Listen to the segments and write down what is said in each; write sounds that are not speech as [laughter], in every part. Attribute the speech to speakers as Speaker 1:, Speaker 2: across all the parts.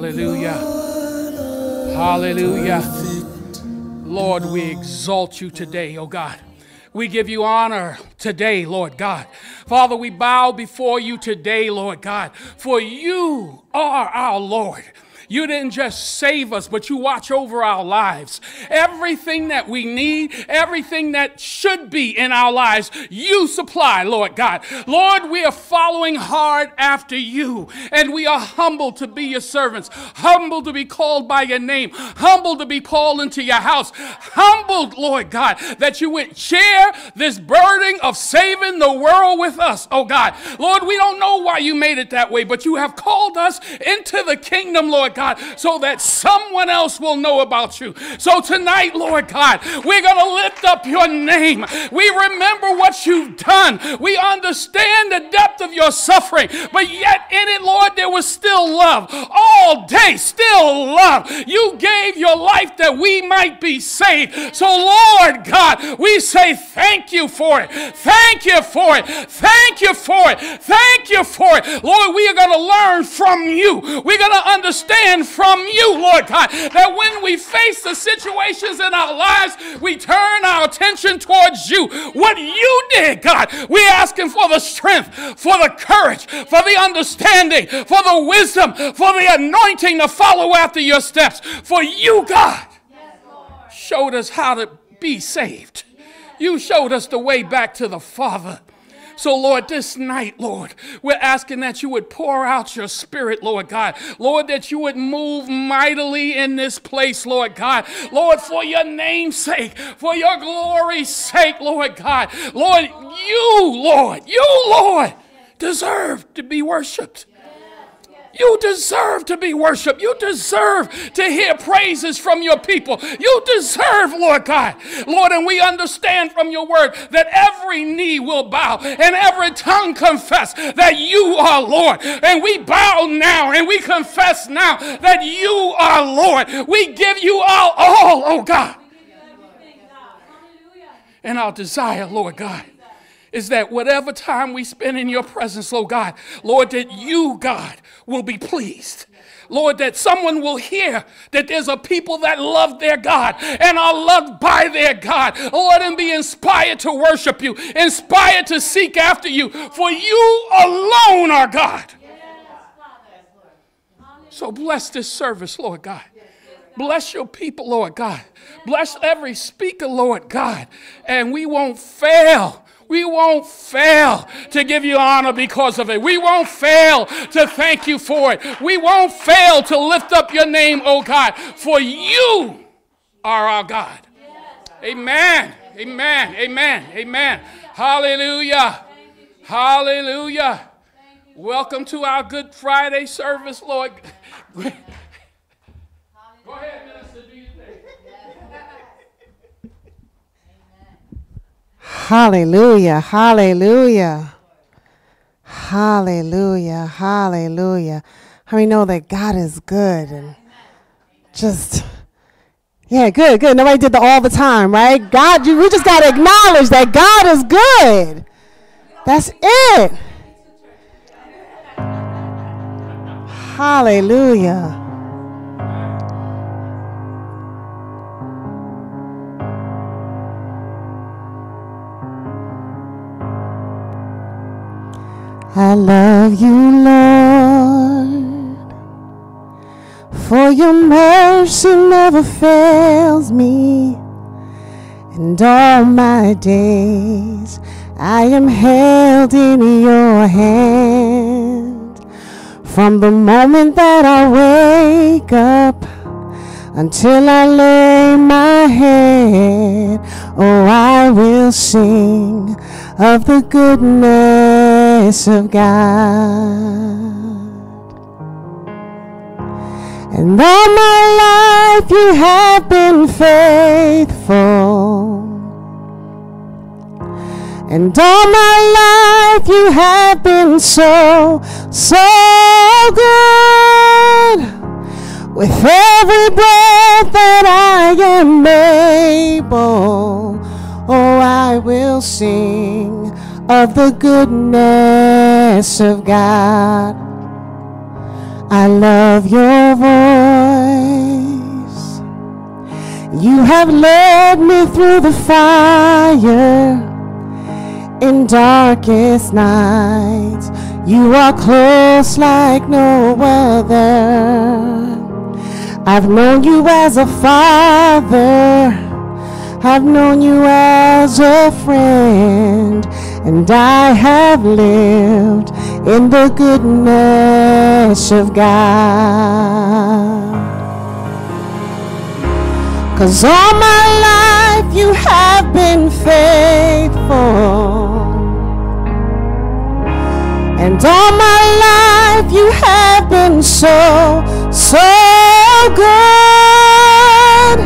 Speaker 1: Hallelujah. Hallelujah. Lord, we exalt you today, oh God. We give you honor today, Lord God. Father, we bow before you today, Lord God, for you are our Lord. You didn't just save us, but you watch over our lives. Everything that we need, everything that should be in our lives, you supply, Lord God. Lord, we are following hard after you, and we are humbled to be your servants, humbled to be called by your name, humbled to be called into your house, humbled, Lord God, that you would share this burden of saving the world with us, oh God. Lord, we don't know why you made it that way, but you have called us into the kingdom, Lord God. God, so that someone else will know about you. So tonight, Lord God, we're going to lift up your name. We remember what you've done. We understand the depth of your suffering, but yet in it, Lord, there was still love. All day, still love. You gave your life that we might be saved. So, Lord God, we say thank you for it. Thank you for it. Thank you for it. Thank you for it. Lord, we are going to learn from you. We're going to understand from you, Lord God, that when we face the situations in our lives, we turn our attention towards you. What you did, God, we're asking for the strength, for the courage, for the understanding, for the wisdom, for the anointing to follow after your steps. For you, God, showed us how to be saved. You showed us the way back to the Father. So, Lord, this night, Lord, we're asking that you would pour out your spirit, Lord God. Lord, that you would move mightily in this place, Lord God. Lord, for your name's sake, for your glory's sake, Lord God. Lord, you, Lord, you, Lord, deserve to be worshiped. You deserve to be worshiped. You deserve to hear praises from your people. You deserve, Lord God. Lord, and we understand from your word that every knee will bow and every tongue confess that you are Lord. And we bow now and we confess now that you are Lord. We give you our all, oh God. And our desire, Lord God is that whatever time we spend in your presence, oh God, Lord, that you, God, will be pleased. Lord, that someone will hear that there's a people that love their God and are loved by their God. Lord, and be inspired to worship you, inspired to seek after you, for you alone are God. So bless this service, Lord God. Bless your people, Lord God. Bless every speaker, Lord God. And we won't fail we won't fail to give you honor because of it. We won't fail to thank you for it. We won't fail to lift up your name, oh God, for you are our God. Amen. Amen. Amen. Amen. Hallelujah. Hallelujah. Welcome to our Good Friday service, Lord. [laughs] Go ahead,
Speaker 2: Hallelujah, hallelujah, hallelujah, hallelujah. How many know that God is good and just, yeah, good, good. Nobody did that all the time, right? God, you, we just got to acknowledge that God is good. That's it. Hallelujah. I love you, Lord, for your mercy never fails me, and all my days I am held in your hand. From the moment that I wake up until I lay my head, oh, I will sing of the goodness of God. And all my life you have been faithful. And all my life you have been so, so good. With every breath that I am able Oh, I will sing of the goodness of God. I love your voice. You have led me through the fire in darkest nights. You are close like no other. I've known you as a father. I've known you as a friend. And I have lived in the goodness of God. Cause all my life you have been faithful. And all my life you have been so, so good.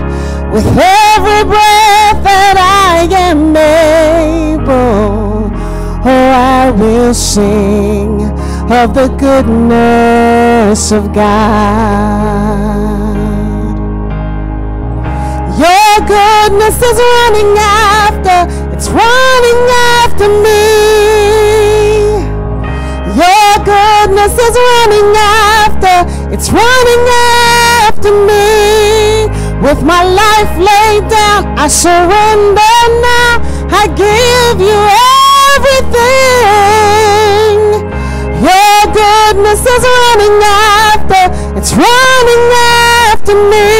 Speaker 2: With every breath that I am I will sing of the goodness of God. Your goodness is running after, it's running after me. Your goodness is running after, it's running after me. With my life laid down, I surrender now. I give you everything. Your goodness is running after, it's running after me.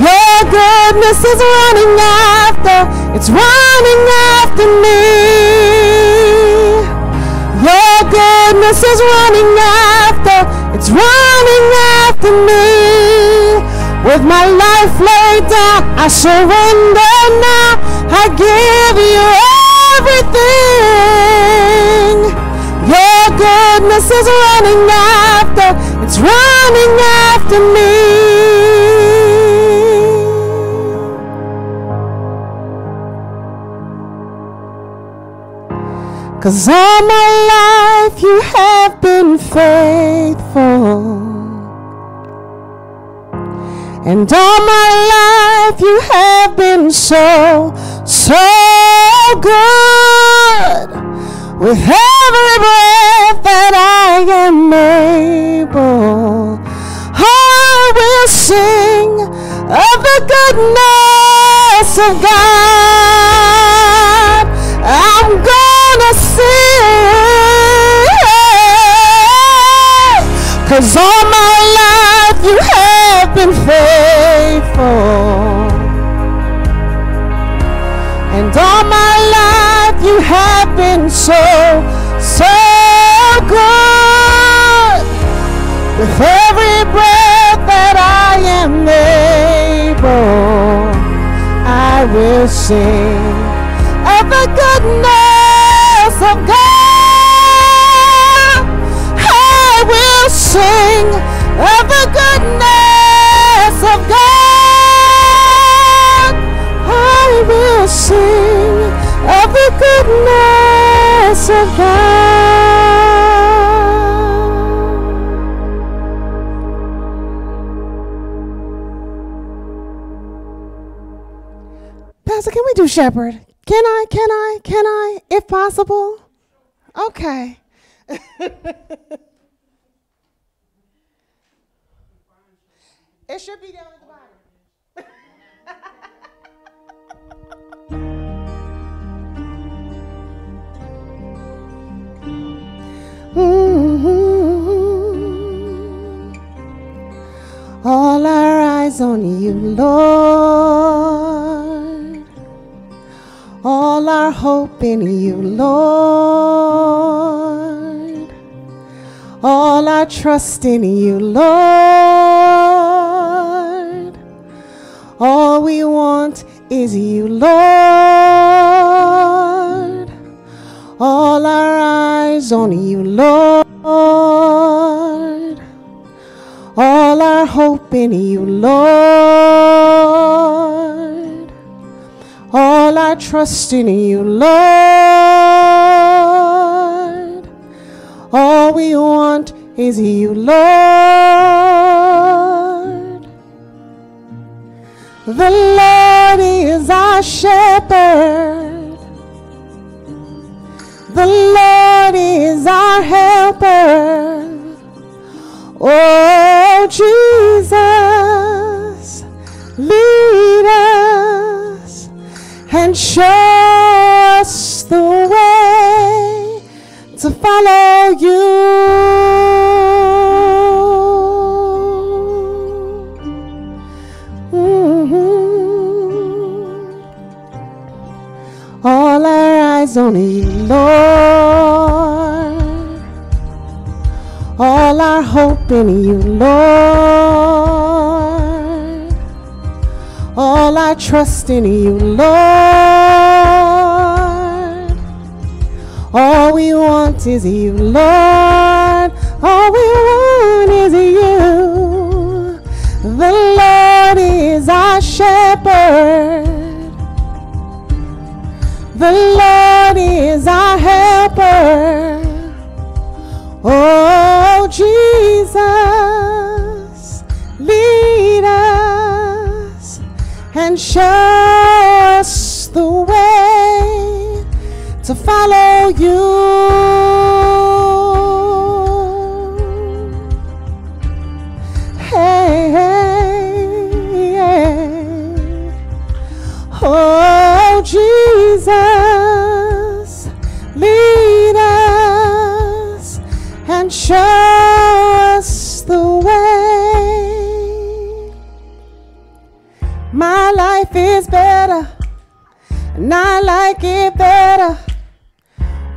Speaker 2: Your goodness is running after, it's running after me. Your goodness is running after, it's running after me. With my life laid down, I surrender now. I give you everything. Your goodness is running after, it's running after me. Cause all my life you have been faithful. And all my life you have been so, so good. With every breath that I am able, I will sing of the goodness of God. I'm gonna sing. Cause all sing of the goodness of God. I will sing of the goodness of God. I will sing of the goodness of God. Do shepherd? Can I? Can I? Can I? If possible? Okay. [laughs] it should be down at the bottom. Mhm. [laughs] All our eyes on you, Lord. All our hope in you, Lord. All our trust in you, Lord. All we want is you, Lord. All our eyes on you, Lord. All our hope in you, Lord. All I trust in you, Lord. All we want is you, Lord. The Lord is our shepherd. The Lord is our helper. Oh, Jesus, lead us and show us the way to follow you. Mhm. All our eyes on you, Lord. All our hope in you, Lord. All I trust in you, Lord. All we want is you, Lord. All we want is you. The Lord is our shepherd. The Lord us the way to follow you. And I like it better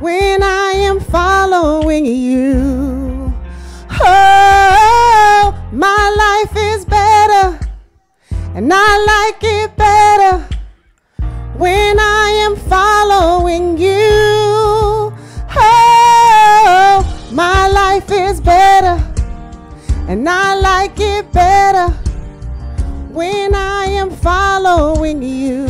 Speaker 2: when I am following you. Oh, my life is better, and I like it better when I am following you. Oh, my life is better, and I like it better when I am following you.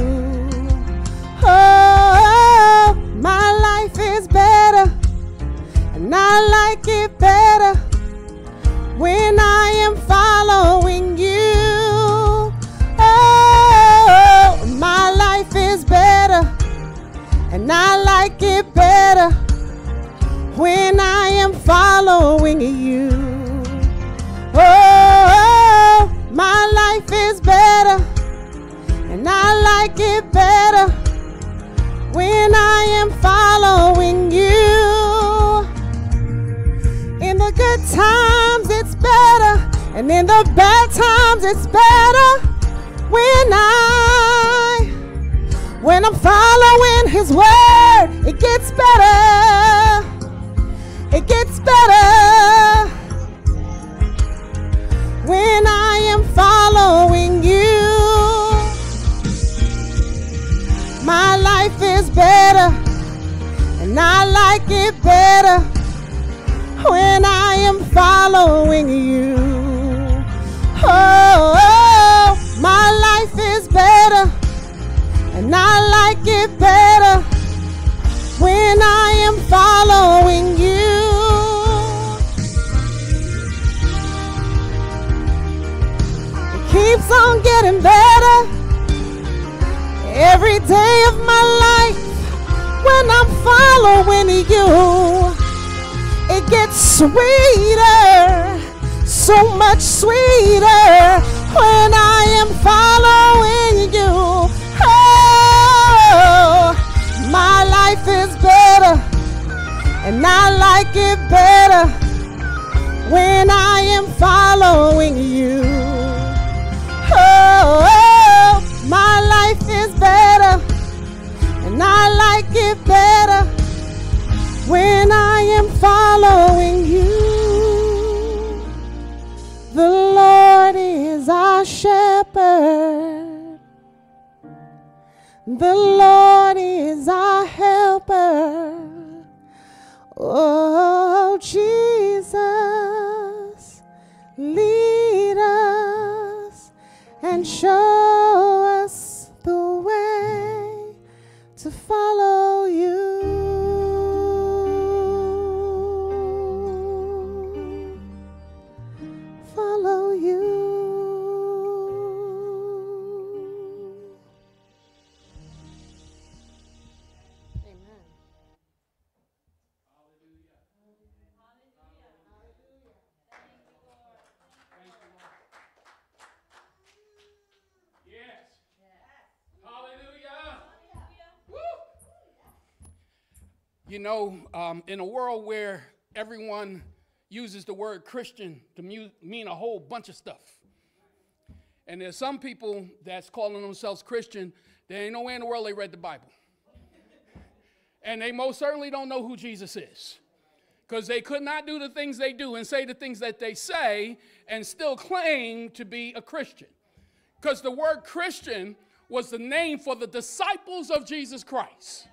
Speaker 2: Bad times, it's better when I, when I'm following His word, it gets better. It gets better when I am following you. My life is better, and I like it better when I am following you. It better when I am following you. It keeps on getting better every day of my life when I'm following you it gets sweeter, so much sweeter when I am following and I like it better when I am following you. Oh, oh, my life is better, and I like it better when I am following you. The Lord is our shepherd. The Lord is our
Speaker 1: know, um, in a world where everyone uses the word Christian to mu- mean a whole bunch of stuff. And there's some people that's calling themselves Christian, there ain't no way in the world they read the Bible. And they most certainly don't know who Jesus is. Because they could not do the things they do and say the things that they say and still claim to be a Christian. Because the word Christian was the name for the disciples of Jesus Christ.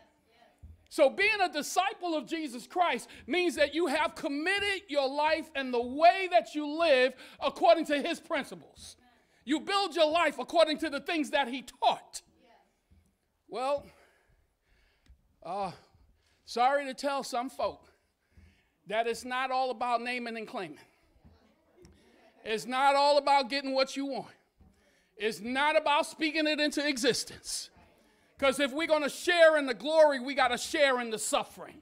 Speaker 1: So, being a disciple of Jesus Christ means that you have committed your life and the way that you live according to his principles. You build your life according to the things that he taught. Well, uh, sorry to tell some folk that it's not all about naming and claiming. It's not all about getting what you want. It's not about speaking it into existence. Because if we're going to share in the glory, we got to share in the suffering.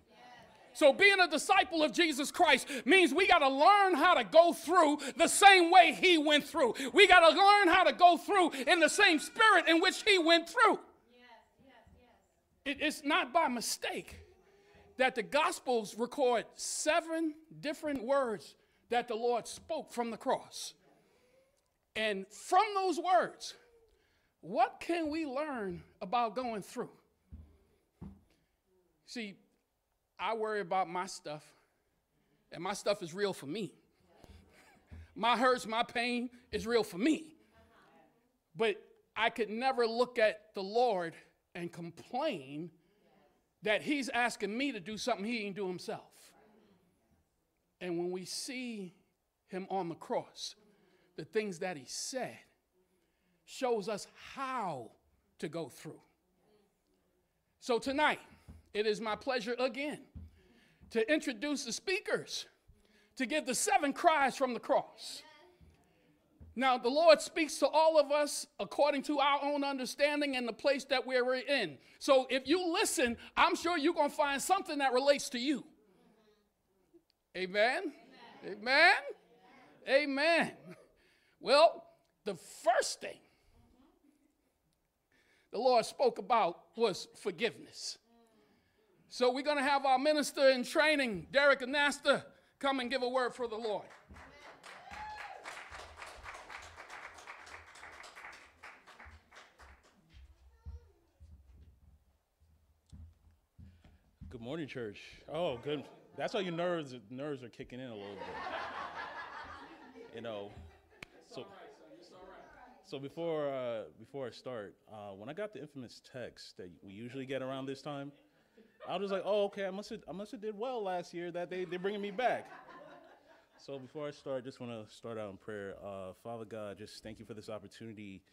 Speaker 1: So, being a disciple of Jesus Christ means we got to learn how to go through the same way He went through. We got to learn how to go through in the same spirit in which He went through. It's not by mistake that the Gospels record seven different words that the Lord spoke from the cross. And from those words, what can we learn about going through? See, I worry about my stuff, and my stuff is real for me. My hurts, my pain is real for me. But I could never look at the Lord and complain that He's asking me to do something He didn't do Himself. And when we see Him on the cross, the things that He said, shows us how to go through. So tonight, it is my pleasure again to introduce the speakers to give the seven cries from the cross. Now, the Lord speaks to all of us according to our own understanding and the place that we're in. So, if you listen, I'm sure you're going to find something that relates to you. Amen? Amen? Amen. Well, the first thing the Lord spoke about was forgiveness. So we're going to have our minister in training, Derek Anasta, come and give a word for the Lord.
Speaker 3: Good morning, church. Oh, good. That's why your nerves nerves are kicking in a little bit. You know. So. Before uh, before I start, uh, when I got the infamous text that we usually get around this time, I was like, "Oh, okay, I must have I must have did well last year that they they're bringing me back." So before I start, just want to start out in prayer. Uh, Father God, just thank you for this opportunity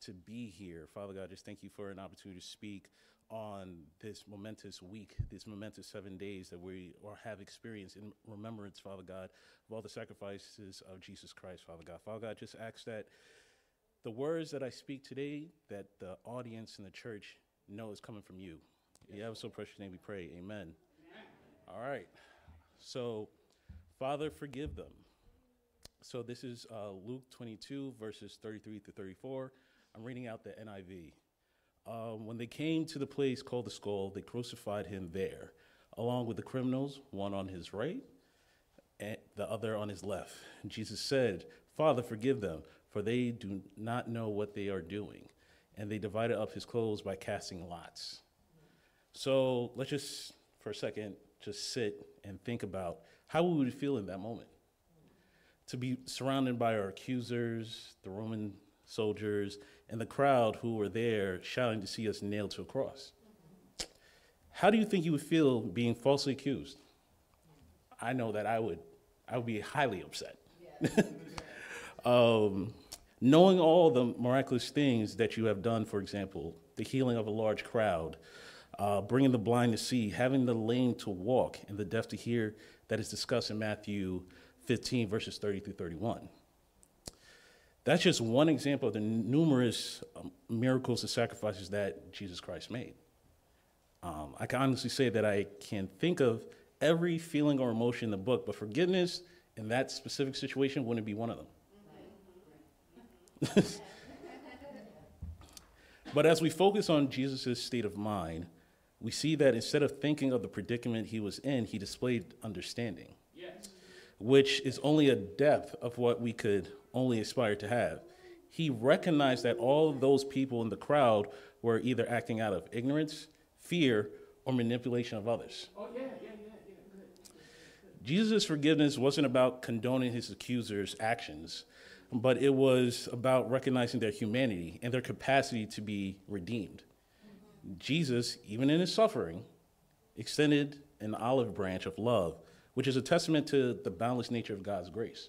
Speaker 3: to be here. Father God, just thank you for an opportunity to speak on this momentous week, this momentous seven days that we or have experienced in remembrance, Father God, of all the sacrifices of Jesus Christ, Father God. Father God, just ask that the words that I speak today, that the audience and the church know is coming from you. You have so precious name we pray. Amen. Amen. All right. So, Father, forgive them. So this is uh, Luke 22, verses 33 to 34. I'm reading out the NIV. Um, when they came to the place called the skull, they crucified him there, along with the criminals, one on his right and the other on his left. Jesus said, Father, forgive them, for they do not know what they are doing. And they divided up his clothes by casting lots. So let's just, for a second, just sit and think about how we would feel in that moment. To be surrounded by our accusers, the Roman soldiers, and the crowd who were there shouting to see us nailed to a cross. How do you think you would feel being falsely accused? I know that I would, I would be highly upset. [laughs] um, knowing all the miraculous things that you have done, for example, the healing of a large crowd, uh, bringing the blind to see, having the lame to walk, and the deaf to hear, that is discussed in Matthew 15, verses 30 through 31. That's just one example of the numerous um, miracles and sacrifices that Jesus Christ made. Um, I can honestly say that I can think of every feeling or emotion in the book, but forgiveness in that specific situation wouldn't be one of them. [laughs] but as we focus on Jesus' state of mind, we see that instead of thinking of the predicament he was in, he displayed understanding,
Speaker 1: Yes.
Speaker 3: which is only a depth of what we could only aspire to have. He recognized that all those people in the crowd were either acting out of ignorance, fear, or manipulation of others.
Speaker 1: Oh, yeah, yeah, yeah.
Speaker 3: Jesus' forgiveness wasn't about condoning his accusers' actions, but it was about recognizing their humanity and their capacity to be redeemed. Jesus, even in his suffering, extended an olive branch of love, which is a testament to the boundless nature of God's grace.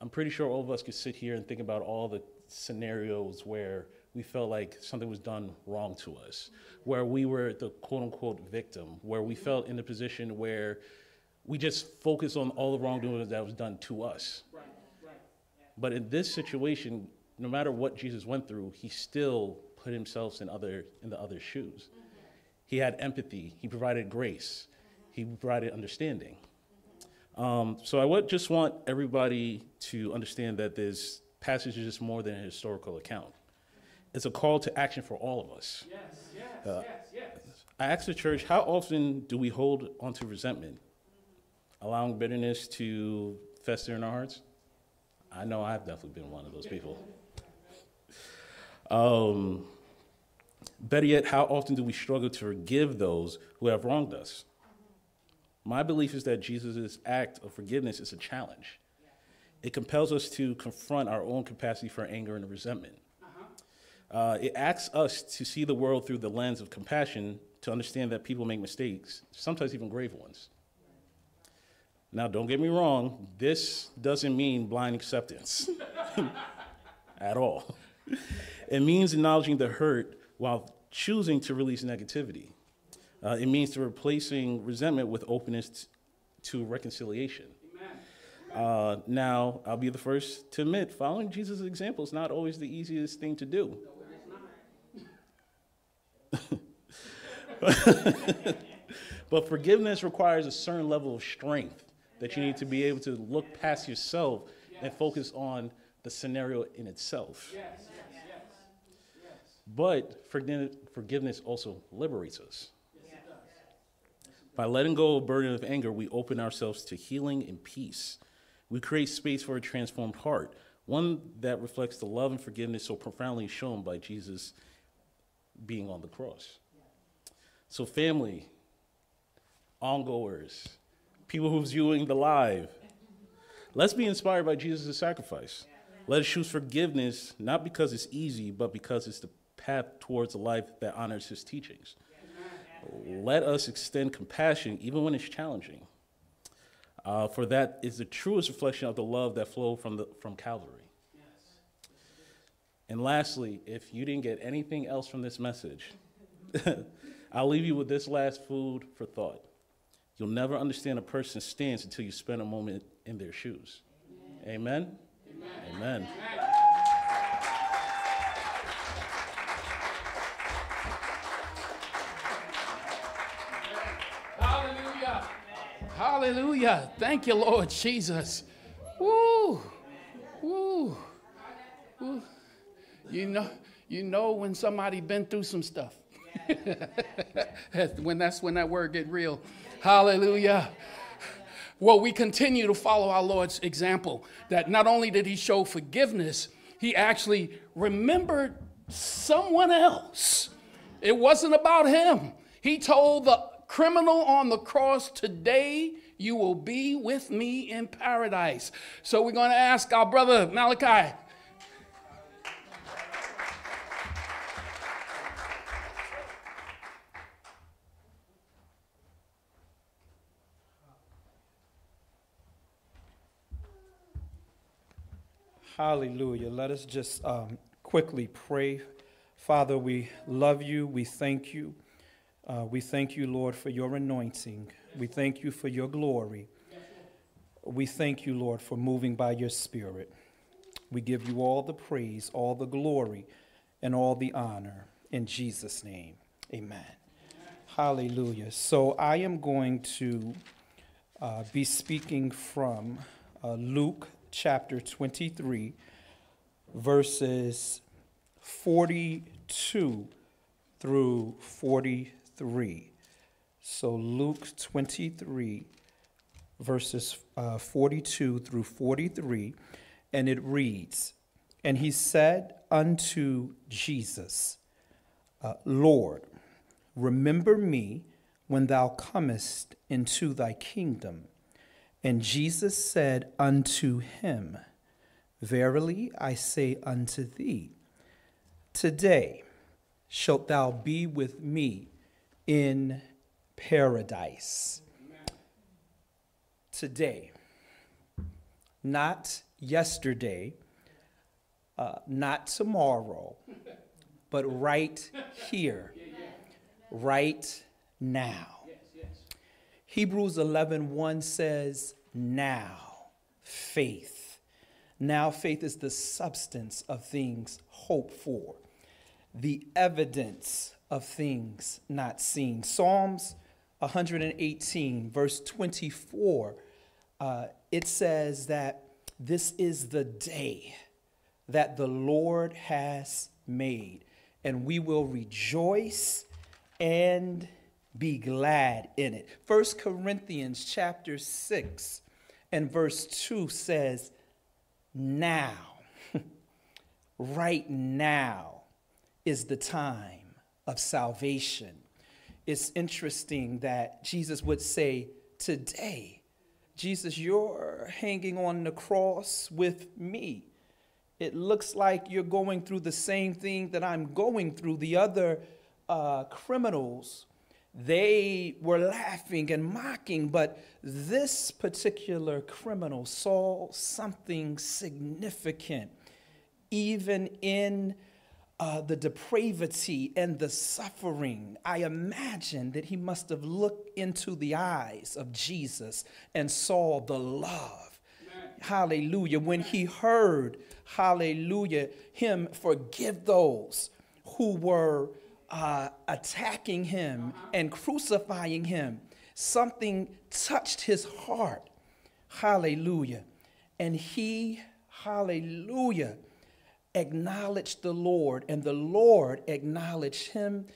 Speaker 3: I'm pretty sure all of us could sit here and think about all the scenarios where we felt like something was done wrong to us, where we were the quote unquote victim, where we felt in a position where we just focused on all the wrongdoing that was done to us. But in this situation, no matter what Jesus went through, he still put himself in other in the other shoes. He had empathy. He provided grace. He provided understanding. Um, so I would just want everybody to understand that this passage is just more than a historical account. It's a call to action for all of us.
Speaker 1: Yes, yes, yes, yes.
Speaker 3: I asked the church, how often do we hold onto resentment, allowing bitterness to fester in our hearts? I know I've definitely been one of those people. Um, better yet, how often do we struggle to forgive those who have wronged us? My belief is that Jesus' act of forgiveness is a challenge. It compels us to confront our own capacity for anger and resentment. Uh, it asks us to see the world through the lens of compassion, to understand that people make mistakes, sometimes even grave ones. Now, don't get me wrong, this doesn't mean blind acceptance [laughs] at all. It means acknowledging the hurt while choosing to release negativity. Uh, it means to replacing resentment with openness to reconciliation. Uh, now, I'll be the first to admit, following Jesus' example is not always the easiest thing to do. [laughs] but forgiveness requires a certain level of strength that you need to be able to look past yourself and focus on the scenario in itself.
Speaker 1: Yes, yes, yes.
Speaker 3: But forgiveness also liberates us. By letting go of the burden of anger, we open ourselves to healing and peace. We create space for a transformed heart, one that reflects the love and forgiveness so profoundly shown by Jesus being on the cross. So, family, ongoers, people who's viewing the live, let's be inspired by Jesus' sacrifice. Let us choose forgiveness, not because it's easy, but because it's the path towards a life that honors his teachings. Let us extend compassion even when it's challenging. Uh, for that is the truest reflection of the love that flowed from, the, from Calvary. And lastly, if you didn't get anything else from this message, [laughs] I'll leave you with this last food for thought. You'll never understand a person's stance until you spend a moment in their shoes. Amen? Amen.
Speaker 1: Hallelujah. Hallelujah. Thank you, Lord Jesus. Woo. Woo. Woo. You know, you know when somebody been through some stuff. [laughs] when that's when that word get real. Hallelujah. Well, we continue to follow our Lord's example that not only did he show forgiveness, he actually remembered someone else. It wasn't about him. He told the criminal on the cross, Today you will be with me in paradise. So we're going to ask our brother Malachi.
Speaker 4: Hallelujah. Let us just um, quickly pray. Father, we love you. We thank you. Uh, we thank you, Lord, for your anointing. We thank you for your glory. We thank you, Lord, for moving by your spirit. We give you all the praise, all the glory, and all the honor. In Jesus' name, amen. Hallelujah. So I am going to uh, be speaking from uh, Luke chapter 23, verses 42 through 43. So Luke 23, verses uh, 42 through 43, and it reads And he said unto Jesus, uh, Lord, remember me when thou comest into thy kingdom. And Jesus said unto him, Verily I say unto thee, today shalt thou be with me in paradise. Today, not yesterday, uh, not tomorrow, but right here, right now. Hebrews 11 1 says, Now faith. Now faith is the substance of things hoped for, the evidence of things not seen. Psalms 118, verse 24, uh, it says that this is the day that the Lord has made, and we will rejoice and be glad in it. First Corinthians chapter 6 and verse 2 says, Now, [laughs] right now is the time of salvation. It's interesting that Jesus would say, Today, Jesus, you're hanging on the cross with me. It looks like you're going through the same thing that I'm going through. The other uh, criminals they were laughing and mocking, but this particular criminal saw something significant, even in uh, the depravity and the suffering. I imagine that he must have looked into the eyes of Jesus and saw the love. Hallelujah. When he heard, hallelujah, him forgive those who were uh, attacking him and crucifying him, something touched his heart. Hallelujah. And he, hallelujah, acknowledged the Lord, and the Lord acknowledged him.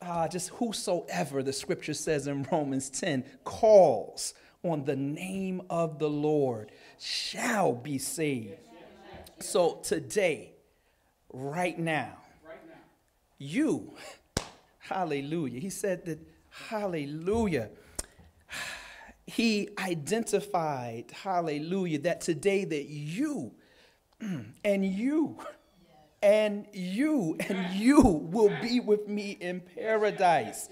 Speaker 4: Uh, just whosoever, the scripture says in Romans 10, calls on the name of the Lord shall be saved. So today, right now, you. [laughs] Hallelujah. He said that, hallelujah. [sighs] He identified, hallelujah, that today that you [clears throat] [laughs] and you and you [laughs] and you will be with me in paradise.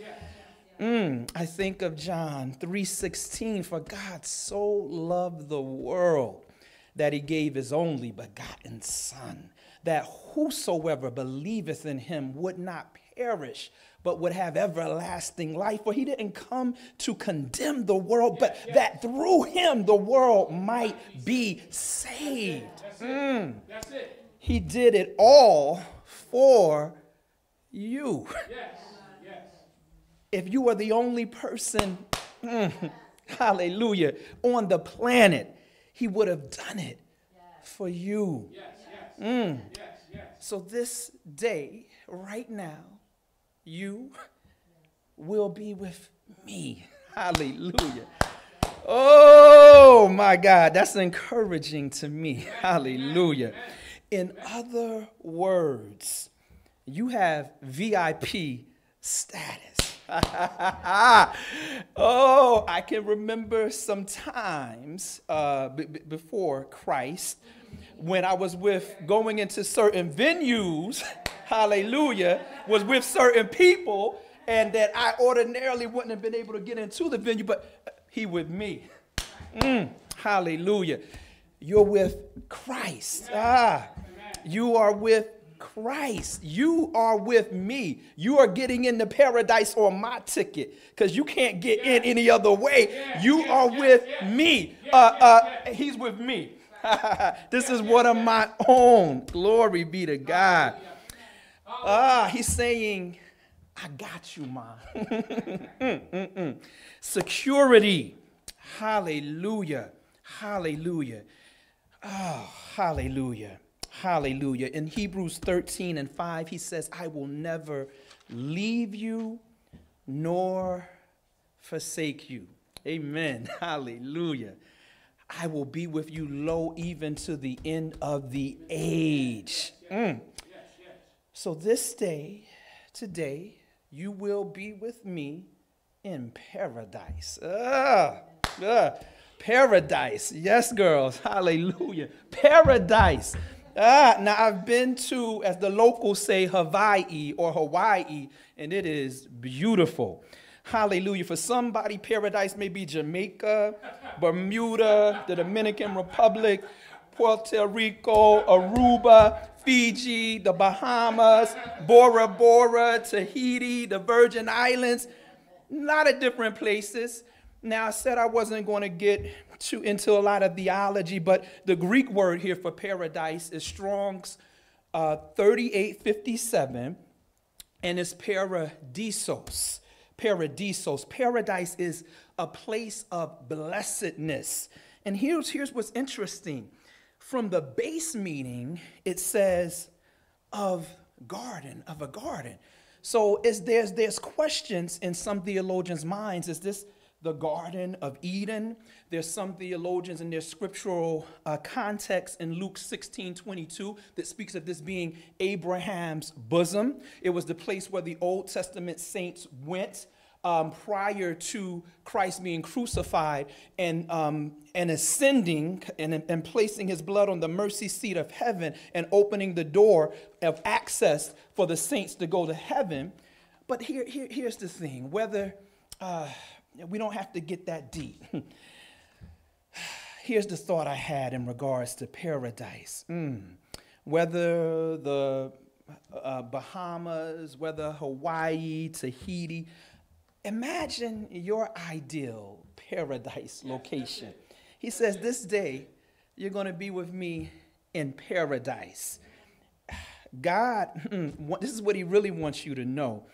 Speaker 4: Mm, I think of John 3:16 for God so loved the world that he gave his only begotten son that whosoever believeth in him would not perish, but would have everlasting life. For he didn't come to condemn the world, but that through him the world might be saved. That's Mm. He did it all for you. yes If you were the only person, mm, hallelujah, on the planet, he would have done it for you. Mm. So this day, right now, you will be with me. [laughs] Hallelujah. Oh my God, that's encouraging to me. [laughs] Hallelujah. In other words, you have VIP status. [laughs] oh, I can remember sometimes uh, b- before Christ when I was with going into certain venues, [laughs] hallelujah, was with certain people, and that I ordinarily wouldn't have been able to get into the venue, but he with me. Mm, hallelujah. You're with Christ. Ah, you are with Christ. You are with me. You are getting into paradise on my ticket because you can't get in any other way. You are with me. Uh, uh, he's with me. [laughs] this is one of my own. Glory be to God. Ah, he's saying, I got you, mom. mm, mm, mm. Security. Hallelujah. Hallelujah. Oh, hallelujah. Hallelujah. In Hebrews 13 and 5, he says, I will never leave you nor forsake you. Amen. [laughs] Hallelujah. I will be with you, lo, even to the end of the age. Mm. So this day, today, you will be with me in paradise. Ah, ah, paradise. Yes, girls. Hallelujah. Paradise. Ah, now I've been to, as the locals say, Hawaii or Hawaii, and it is beautiful. Hallelujah. For somebody, paradise may be Jamaica, Bermuda, the Dominican Republic, Puerto Rico, Aruba, Fiji, the Bahamas, Bora Bora, Tahiti, the Virgin Islands, a lot of different places. Now, I said I wasn't going to get too into a lot of theology, but the Greek word here for paradise is Strong's uh, 3857, and it's paradisos. Paradisos. Paradise is a place of blessedness. And here's, here's what's interesting. From the base meaning, it says of garden, of a garden. So is there's there's questions in some theologians' minds. Is this the Garden of Eden? There's some theologians in their scriptural uh, context in Luke 16, 22 that speaks of this being Abraham's bosom. It was the place where the Old Testament saints went um, prior to Christ being crucified and, um, and ascending and, and placing his blood on the mercy seat of heaven and opening the door of access for the saints to go to heaven. But here, here here's the thing whether uh, we don't have to get that deep. [sighs] here's the thought I had in regards to paradise. Mm. Whether the uh, Bahamas, whether Hawaii, Tahiti, Imagine your ideal paradise location. He says, This day you're going to be with me in paradise. God, this is what he really wants you to know.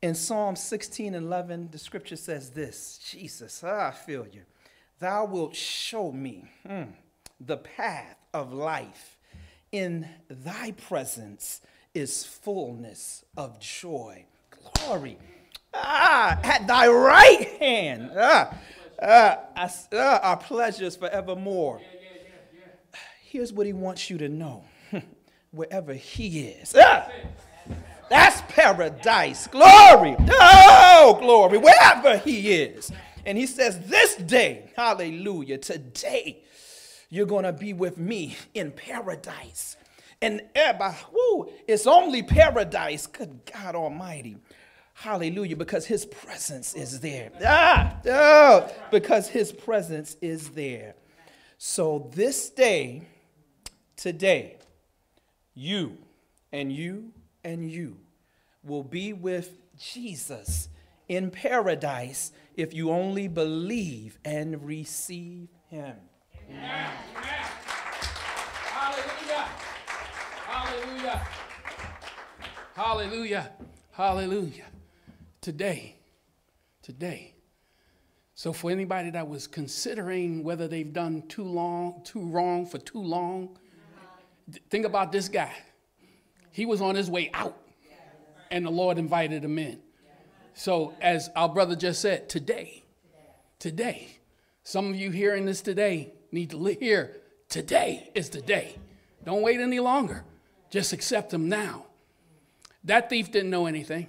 Speaker 4: In Psalm 16 and 11, the scripture says this Jesus, ah, I feel you. Thou wilt show me hmm, the path of life. In thy presence is fullness of joy. Glory Ah, at thy right hand ah, ah, ah, are pleasures forevermore. Here's what he wants you to know [laughs] wherever he is. Ah, that's paradise. Glory. Oh, glory. Wherever he is. And he says, This day, hallelujah, today, you're going to be with me in paradise. And ever, woo, it's only paradise. Good God Almighty. Hallelujah, because his presence is there. Ah, oh, because his presence is there. So this day, today, you and you and you will be with Jesus in paradise if you only believe and receive him.
Speaker 1: Amen. Amen. Hallelujah. Hallelujah. Hallelujah. Hallelujah today. Today. So for anybody that was considering whether they've done too long, too wrong for too long, think about this guy. He was on his way out, and the Lord invited him in. So as our brother just said, today, today, some of you hearing this today need to hear today is the day. Don't wait any longer. Just accept him now. That thief didn't know anything.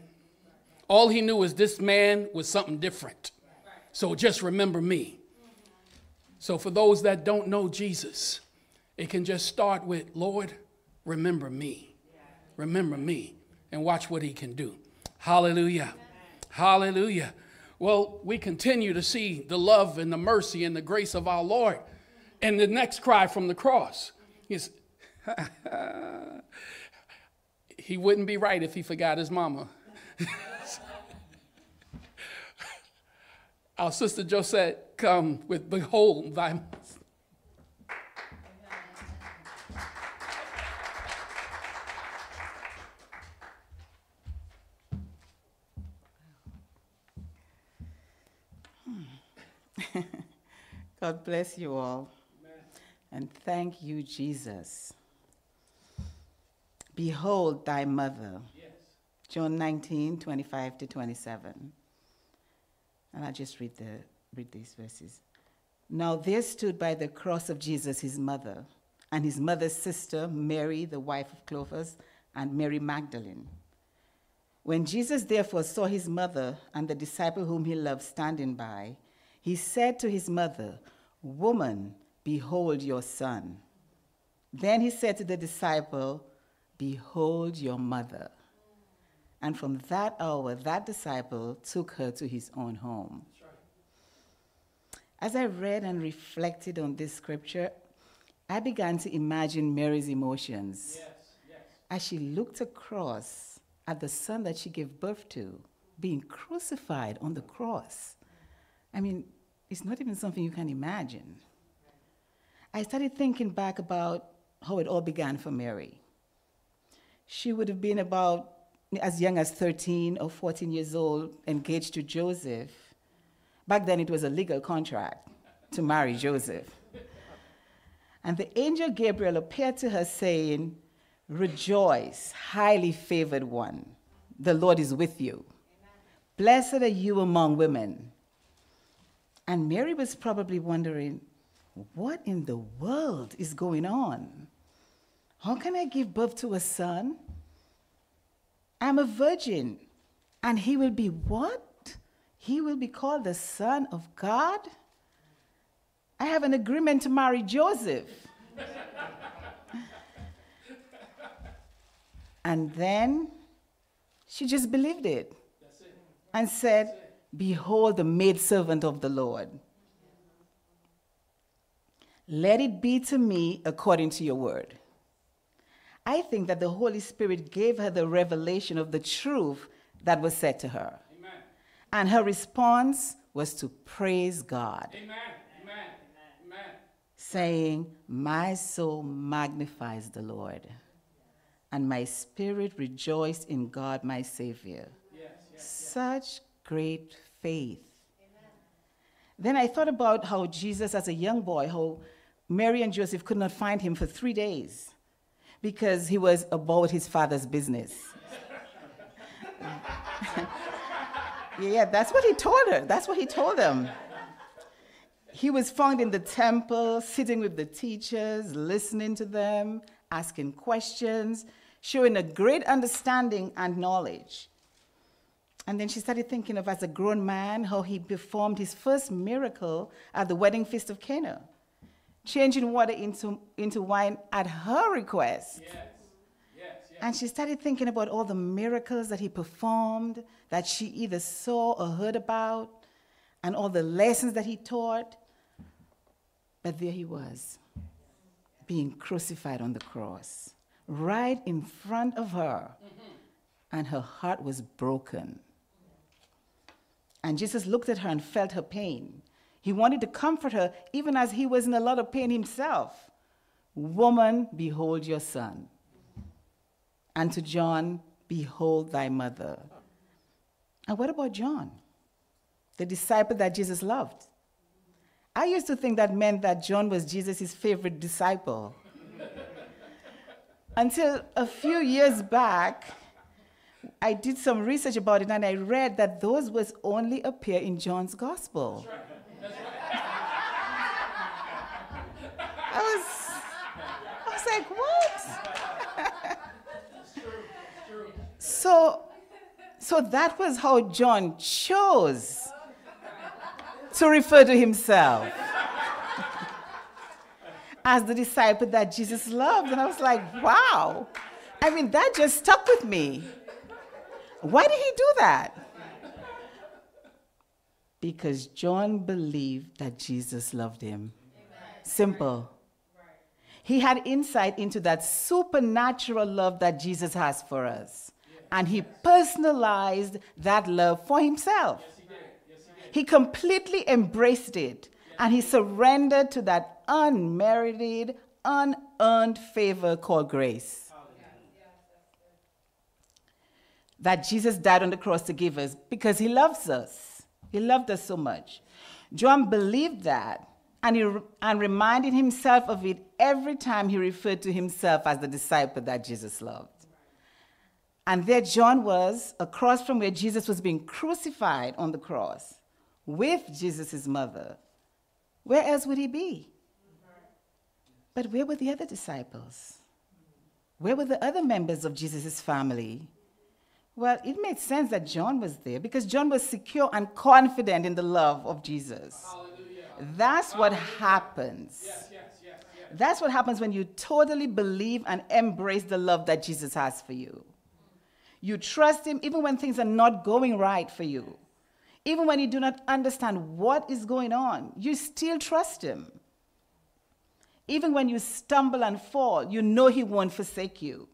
Speaker 1: All he knew was this man was something different. So just remember me. So for those that don't know Jesus, it can just start with, Lord, remember me. Remember me. And watch what he can do. Hallelujah. Hallelujah. Well, we continue to see the love and the mercy and the grace of our Lord. And the next cry from the cross is, [laughs] he wouldn't be right if he forgot his mama. [laughs] Our sister Josette come with behold thy
Speaker 5: God bless you all. Amen. And thank you, Jesus. Behold thy mother. John 19, 25 to 27. And I'll just read, the, read these verses. Now there stood by the cross of Jesus his mother, and his mother's sister, Mary, the wife of Clopas, and Mary Magdalene. When Jesus therefore saw his mother and the disciple whom he loved standing by, he said to his mother, Woman, behold your son. Then he said to the disciple, Behold your mother. And from that hour, that disciple took her to his own home. As I read and reflected on this scripture, I began to imagine Mary's emotions
Speaker 1: Yes, yes.
Speaker 5: as she looked across at the son that she gave birth to being crucified on the cross. I mean, it's not even something you can imagine. I started thinking back about how it all began for Mary. She would have been about as young as 13 or 14 years old, engaged to Joseph. Back then, it was a legal contract to marry Joseph. And the angel Gabriel appeared to her, saying, Rejoice, highly favored one. The Lord is with you. Blessed are you among women. And Mary was probably wondering, What in the world is going on? How can I give birth to a son? I'm a virgin. And he will be what? He will be called the Son of God? I have an agreement to marry Joseph. [laughs] and then she just believed it and said, Behold, the maidservant of the Lord. Let it be to me according to your word. I think that the Holy Spirit gave her the revelation of the truth that was said to her.
Speaker 1: Amen.
Speaker 5: And her response was to praise God,
Speaker 1: Amen. Amen. Amen.
Speaker 5: saying, My soul magnifies the Lord, and my spirit rejoiced in God my Savior.
Speaker 1: Yes, yes.
Speaker 5: Such great faith. Then I thought about how Jesus, as a young boy, how Mary and Joseph could not find him for three days because he was about his father's business. yeah, that's what he told her. That's what he told them. He was found in the temple, sitting with the teachers, listening to them, asking questions, showing a great understanding and knowledge. And then she started thinking of, as a grown man, how he performed his first miracle at the wedding feast of Cana, changing water into, into wine at her request.
Speaker 1: Yes. Yes, yes.
Speaker 5: And she started thinking about all the miracles that he performed, that she either saw or heard about, and all the lessons that he taught. But there he was, being crucified on the cross, right in front of her. Mm-hmm. And her heart was broken. And Jesus looked at her and felt her pain. He wanted to comfort her, even as he was in a lot of pain himself. Woman, behold your son. And to John, behold thy mother. And what about John, the disciple that Jesus loved? I used to think that meant that John was Jesus' favorite disciple. [laughs] Until a few years back, I did some research about it and I read that those words only appear in John's gospel. I was, I was like, what? so, so that was how John chose to refer to himself [laughs] as the disciple that Jesus loved. And I was like, wow. I mean, that just stuck with me. Why did he do that? Because John believed that Jesus loved him. Simple. He had insight into that supernatural love that Jesus has for us. And he personalized that love for himself. He completely embraced it and he surrendered to that unmerited, unearned favor called grace that Jesus died on the cross to give us because he loves us. He loved us so much. John believed that and, he, and reminded himself of it every time he referred to himself as the disciple that Jesus loved. And there John was, across from where Jesus was being crucified on the cross, with Jesus' mother, where else would he be? But where were the other disciples? Where were the other members of Jesus' family? Well, it made sense that John was there because John was secure and confident in the love of Jesus. Hallelujah. That's what happens. That's what happens when you totally believe and embrace the love that Jesus has for you. You trust Him even when things are not going right for you. Even when you do not understand what is going on, you still trust Him. Even when you stumble and fall, you know He won't forsake you,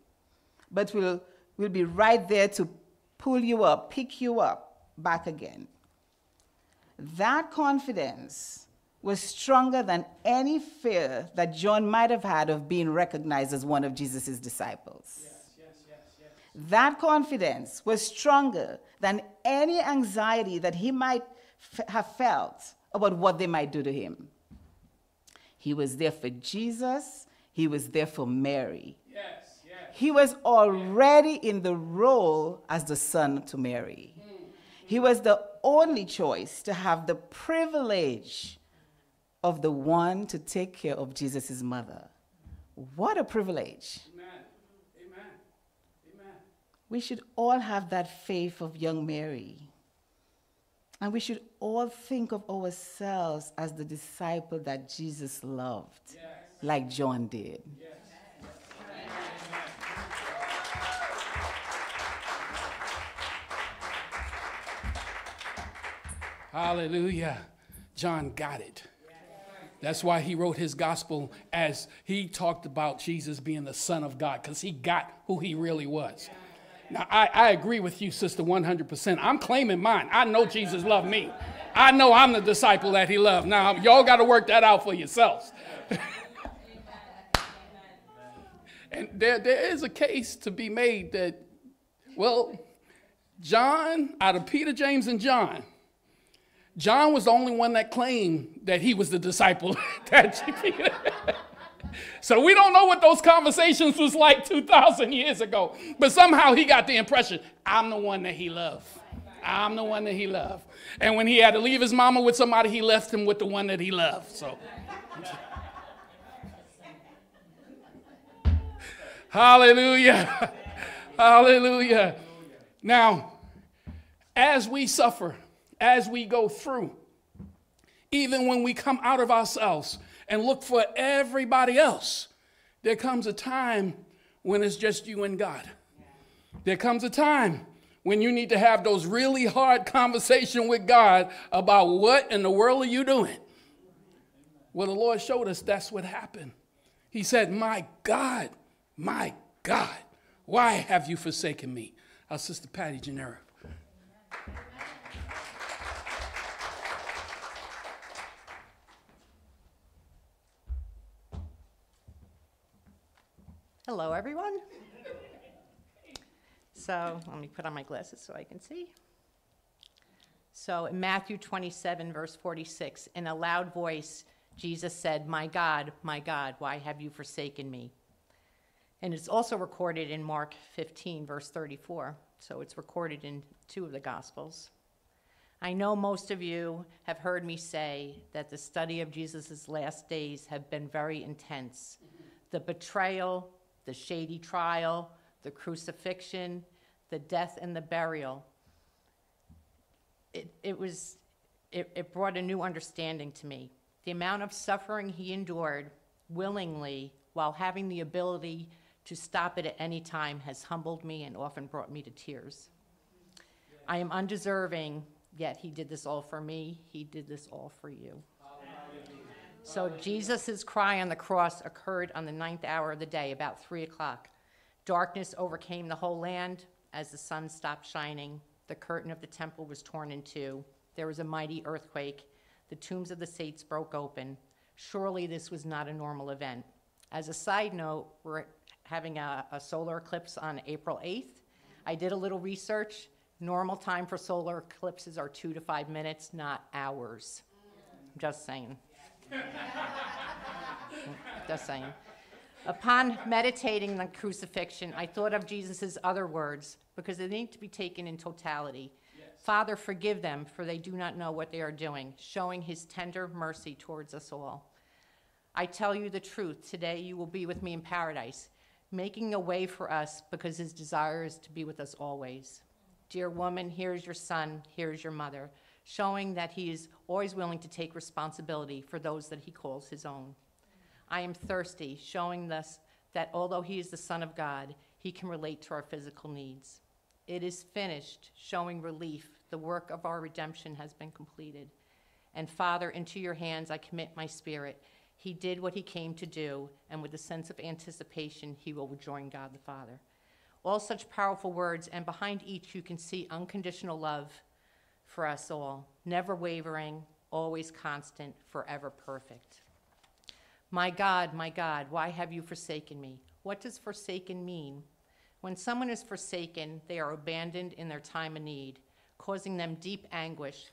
Speaker 5: but will, will be right there to pull you up, pick you up back again. That confidence was stronger than any fear that John might have had of being recognized as one of Jesus' disciples. Yes, yes, yes, that confidence was stronger than any anxiety that he might have felt about what they might do to him. He was there for Jesus, he was there for Mary. Yes, yes. He was already in the role as the son to Mary. Hmm, hmm. He was the only choice to have the privilege of the one to take care of Jesus' mother. What a privilege. Amen. Amen. Amen. We should all have that faith of young Mary. And we should all think of ourselves as the disciple that Jesus loved, yes. like John did. Yes.
Speaker 1: Hallelujah. John got it. That's why he wrote his gospel as he talked about Jesus being the Son of God, because he got who he really was. Now, I, I agree with you, sister, 100%. I'm claiming mine. I know Jesus loved me. I know I'm the disciple that he loved. Now, y'all got to work that out for yourselves. [laughs] and there, there is a case to be made that, well, John, out of Peter, James, and John, John was the only one that claimed that he was the disciple [laughs] that. So we don't know what those conversations was like 2,000 years ago. But somehow he got the impression, I'm the one that he loved. I'm the one that he loved. And when he had to leave his mama with somebody, he left him with the one that he loved. So. Hallelujah. [laughs] Hallelujah. Now, as we suffer, as we go through, even when we come out of ourselves, and look for everybody else, there comes a time when it's just you and God. There comes a time when you need to have those really hard conversation with God about what in the world are you doing? Well, the Lord showed us that's what happened. He said, My God, my God, why have you forsaken me? Our sister Patty Genera.
Speaker 6: Hello, everyone. So let me put on my glasses so I can see. So in Matthew 27, verse 46, in a loud voice, Jesus said, My God, my God, why have you forsaken me? And it's also recorded in Mark 15, verse 34. So it's recorded in two of the Gospels. I know most of you have heard me say that the study of Jesus' last days have been very intense. The betrayal, the shady trial, the crucifixion, the death, and the burial. It, it was, it, it brought a new understanding to me. The amount of suffering he endured willingly while having the ability to stop it at any time has humbled me and often brought me to tears. I am undeserving, yet he did this all for me. He did this all for you. So Jesus' cry on the cross occurred on the ninth hour of the day, about three o'clock. Darkness overcame the whole land as the sun stopped shining. The curtain of the temple was torn in two. There was a mighty earthquake. The tombs of the saints broke open. Surely this was not a normal event. As a side note, we're having a, a solar eclipse on April 8th. I did a little research. Normal time for solar eclipses are two to five minutes, not hours. I'm just saying. [laughs] Just saying. Upon meditating on crucifixion, I thought of Jesus' other words because they need to be taken in totality. Yes. Father, forgive them, for they do not know what they are doing, showing his tender mercy towards us all. I tell you the truth, today you will be with me in paradise, making a way for us because his desire is to be with us always. Dear woman, here's your son, here's your mother, showing that he is always willing to take responsibility for those that he calls his own. I am thirsty, showing thus that although he is the Son of God, he can relate to our physical needs. It is finished, showing relief. The work of our redemption has been completed. And Father, into your hands I commit my spirit. He did what he came to do, and with a sense of anticipation, he will rejoin God the Father. All such powerful words, and behind each you can see unconditional love for us all, never wavering, always constant, forever perfect. My God, my God, why have you forsaken me? What does forsaken mean? When someone is forsaken, they are abandoned in their time of need, causing them deep anguish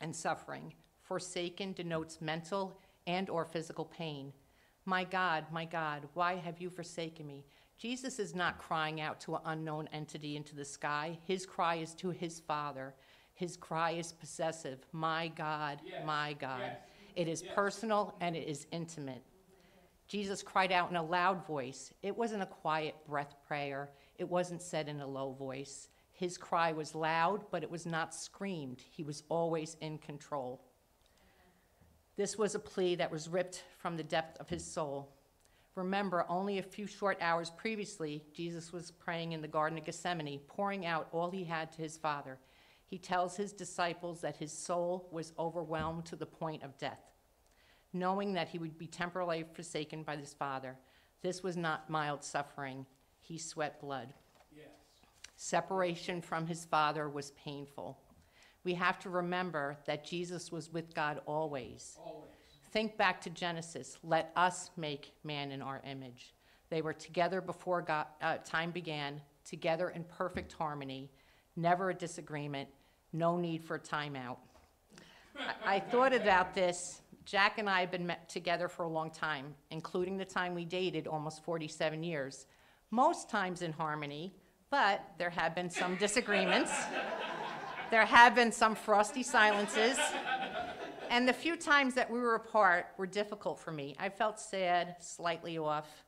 Speaker 6: and suffering. Forsaken denotes mental and or physical pain. My God, my God, why have you forsaken me? Jesus is not crying out to an unknown entity into the sky. His cry is to his Father. His cry is possessive. My God, yes. my God. Yes. It is yes. personal and it is intimate. Jesus cried out in a loud voice. It wasn't a quiet breath prayer, it wasn't said in a low voice. His cry was loud, but it was not screamed. He was always in control. This was a plea that was ripped from the depth of his soul. Remember, only a few short hours previously, Jesus was praying in the Garden of Gethsemane, pouring out all he had to his Father. He tells his disciples that his soul was overwhelmed to the point of death knowing that he would be temporarily forsaken by his father. This was not mild suffering. He sweat blood. Yes. Separation from his father was painful. We have to remember that Jesus was with God always. always. Think back to Genesis. Let us make man in our image. They were together before God, uh, time began, together in perfect harmony, never a disagreement, no need for a timeout. I, I thought about this Jack and I have been together for a long time, including the time we dated, almost 47 years. Most times in harmony, but there have been some disagreements. there have been some frosty silences. And the few times that we were apart were difficult for me. I felt sad, slightly off.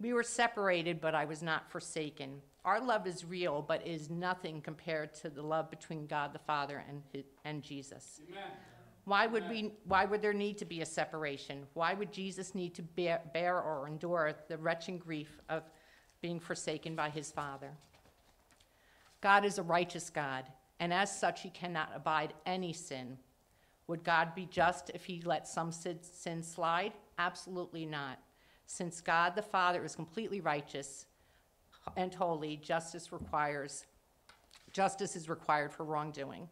Speaker 6: We were separated, but I was not forsaken. Our love is real, but is nothing compared to the love between God the Father and, and Jesus. Amen. Why would, we, why would there need to be a separation? Why would Jesus need to bear, bear or endure the wretched grief of being forsaken by his Father? God is a righteous God, and as such, he cannot abide any sin. Would God be just if he let some sin slide? Absolutely not. Since God the Father is completely righteous and holy, justice requires justice is required for wrongdoing.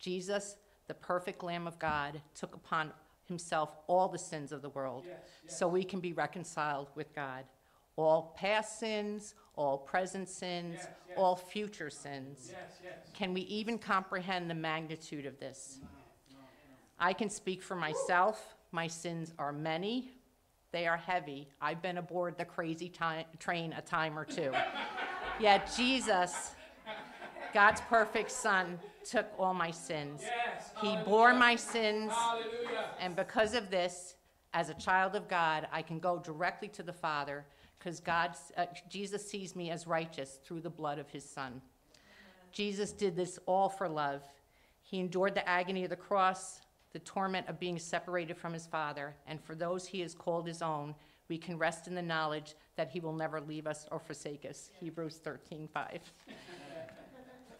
Speaker 6: Jesus the perfect Lamb of God, took upon himself all the sins of the world yes, yes. so we can be reconciled with God. All past sins, all present sins, yes, all future sins. Can we even comprehend the magnitude of this? No, no, no. I can speak for myself. My sins are many, they are heavy. I've been aboard the crazy time, train a time or two. Yet Jesus, God's perfect Son, took all my sins. Yes, he bore my sins. Hallelujah. And because of this, as a child of God, I can go directly to the Father because God, uh, Jesus sees me as righteous through the blood of his Son. Jesus did this all for love. He endured the agony of the cross, the torment of being separated from his Father, and for those he has called his own, we can rest in the knowledge that he will never leave us or forsake us. Hebrews 13, 5. [laughs]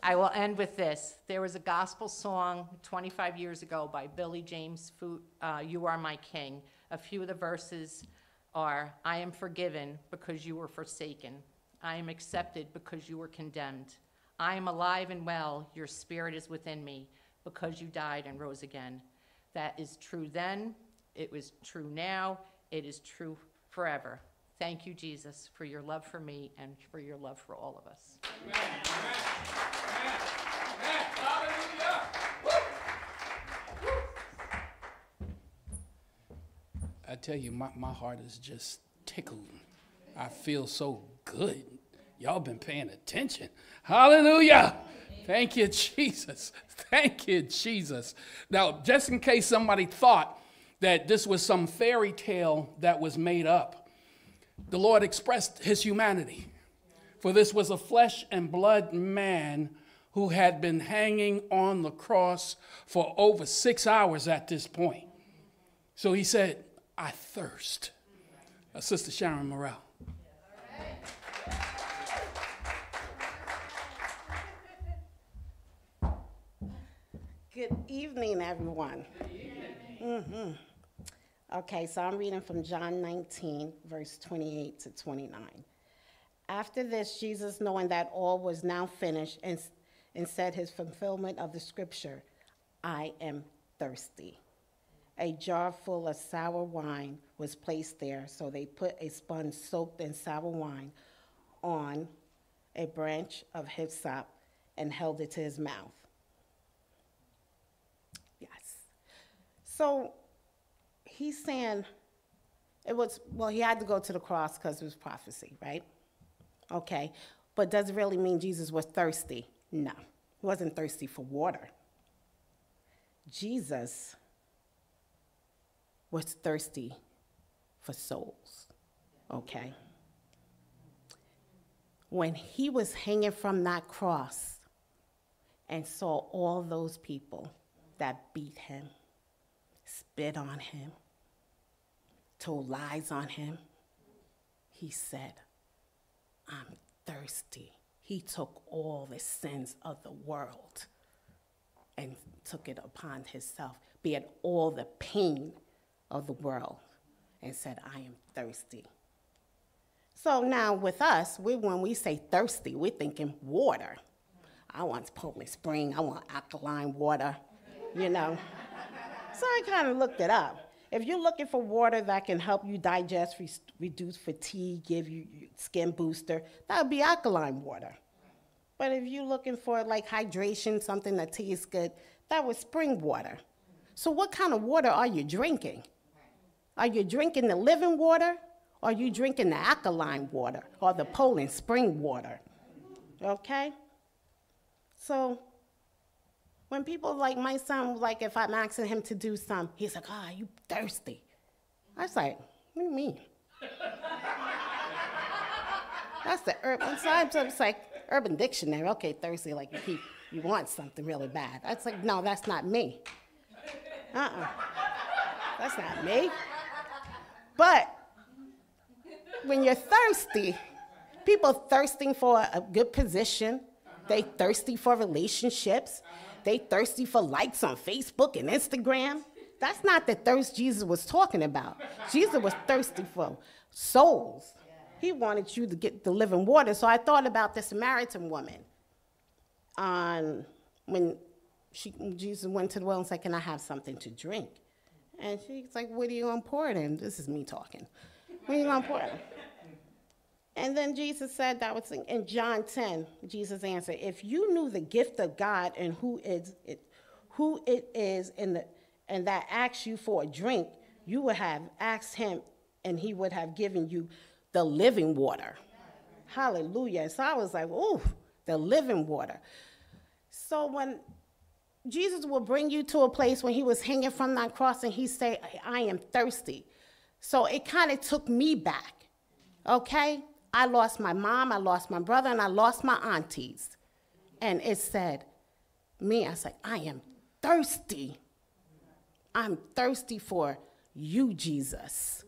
Speaker 6: I will end with this. There was a gospel song 25 years ago by Billy James, uh, You Are My King. A few of the verses are I am forgiven because you were forsaken. I am accepted because you were condemned. I am alive and well. Your spirit is within me because you died and rose again. That is true then. It was true now. It is true forever. Thank you, Jesus, for your love for me and for your love for all of us. Amen. Amen.
Speaker 1: I tell you, my, my heart is just tickled. I feel so good. Y'all been paying attention. Hallelujah. Thank you, [laughs] Jesus. Thank you, Jesus. Now, just in case somebody thought that this was some fairy tale that was made up, the Lord expressed his humanity. For this was a flesh and blood man who had been hanging on the cross for over six hours at this point. So he said, I thirst. Uh, Sister Sharon Morrell.
Speaker 7: Good evening, everyone. Mhm. Okay, so I'm reading from John 19, verse 28 to 29. After this, Jesus, knowing that all was now finished, and, and said his fulfillment of the scripture, I am thirsty. A jar full of sour wine was placed there, so they put a sponge soaked in sour wine on a branch of hyssop and held it to his mouth. Yes. So he's saying it was, well, he had to go to the cross because it was prophecy, right? Okay. But does it really mean Jesus was thirsty? No. He wasn't thirsty for water. Jesus was thirsty for souls. Okay? When he was hanging from that cross and saw all those people that beat him, spit on him, told lies on him, he said, I'm thirsty. He took all the sins of the world and took it upon himself, be it all the pain of the world, and said, I am thirsty. So now with us, we, when we say thirsty, we're thinking water. I want Poland Spring, I want alkaline water, you know. So I kind of looked it up. If you're looking for water that can help you digest, re- reduce fatigue, give you skin booster, that would be alkaline water. But if you're looking for like hydration, something that tastes good, that was spring water. So what kind of water are you drinking? Are you drinking the living water? Or are you drinking the alkaline water or the Poland spring water? Okay? So when people like my son, like if I'm asking him to do something, he's like, ah, oh, you thirsty. I was like, what do you mean? That's the urban side. So it's like urban dictionary. Okay, thirsty, like you keep, you want something really bad. That's like, no, that's not me. Uh-uh. That's not me. But when you're thirsty, people thirsting for a good position, they thirsty for relationships, they thirsty for likes on Facebook and Instagram. That's not the thirst Jesus was talking about. Jesus was thirsty for souls. He wanted you to get the living water. So I thought about the Samaritan woman. On when she, Jesus went to the well and said, Can I have something to drink? And she's like, What are you going to pour it in? This is me talking. What are you going to pour it in? And then Jesus said, that was in John 10, Jesus answered, if you knew the gift of God and who it, who it is in the, and that asks you for a drink, you would have asked him and he would have given you the living water. Hallelujah. So I was like, ooh, the living water. So when Jesus will bring you to a place when he was hanging from that cross and he say, I am thirsty. So it kind of took me back. Okay? I lost my mom, I lost my brother, and I lost my aunties. And it said, me, I said, I am thirsty. I'm thirsty for you, Jesus.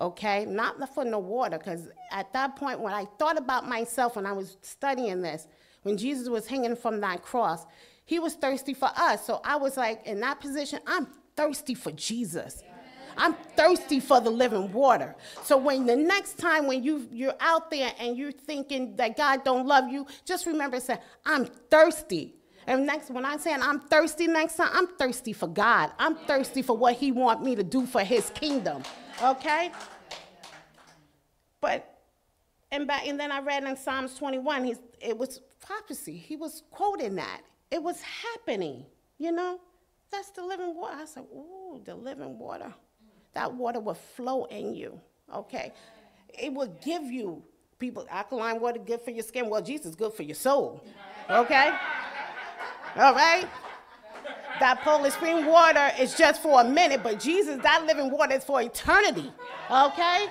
Speaker 7: Okay? Not for no water, because at that point, when I thought about myself when I was studying this, when Jesus was hanging from that cross, he was thirsty for us. So I was like, in that position, I'm thirsty for Jesus. I'm thirsty for the living water. So when the next time when you you're out there and you're thinking that God don't love you, just remember say, I'm thirsty. And next, when I'm saying I'm thirsty next time, I'm thirsty for God. I'm thirsty for what He want me to do for His kingdom. Okay? But and back and then I read in Psalms 21, he's, it was prophecy. He was quoting that. It was happening, you know? That's the living water. I said, ooh, the living water that water will flow in you, okay? It will give you, people, alkaline water good for your skin. Well, Jesus good for your soul, okay? All right? That Poland spring water is just for a minute, but Jesus, that living water is for eternity. Okay?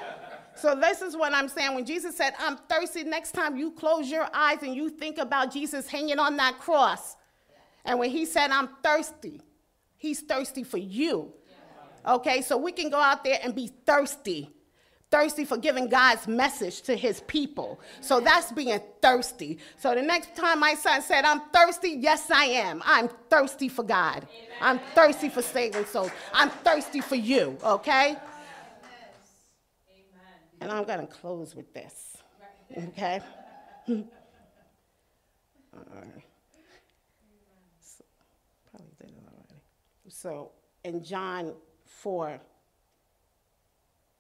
Speaker 7: So this is what I'm saying. When Jesus said, I'm thirsty, next time you close your eyes and you think about Jesus hanging on that cross. And when he said, I'm thirsty, he's thirsty for you. Okay, so we can go out there and be thirsty. Thirsty for giving God's message to his people. So that's being thirsty. So the next time my son said, I'm thirsty, yes, I am. I'm thirsty for God. I'm thirsty for saving souls. I'm thirsty for you, okay? And I'm going to close with this. Okay? All right. [laughs] So, probably did it already. So in John 4,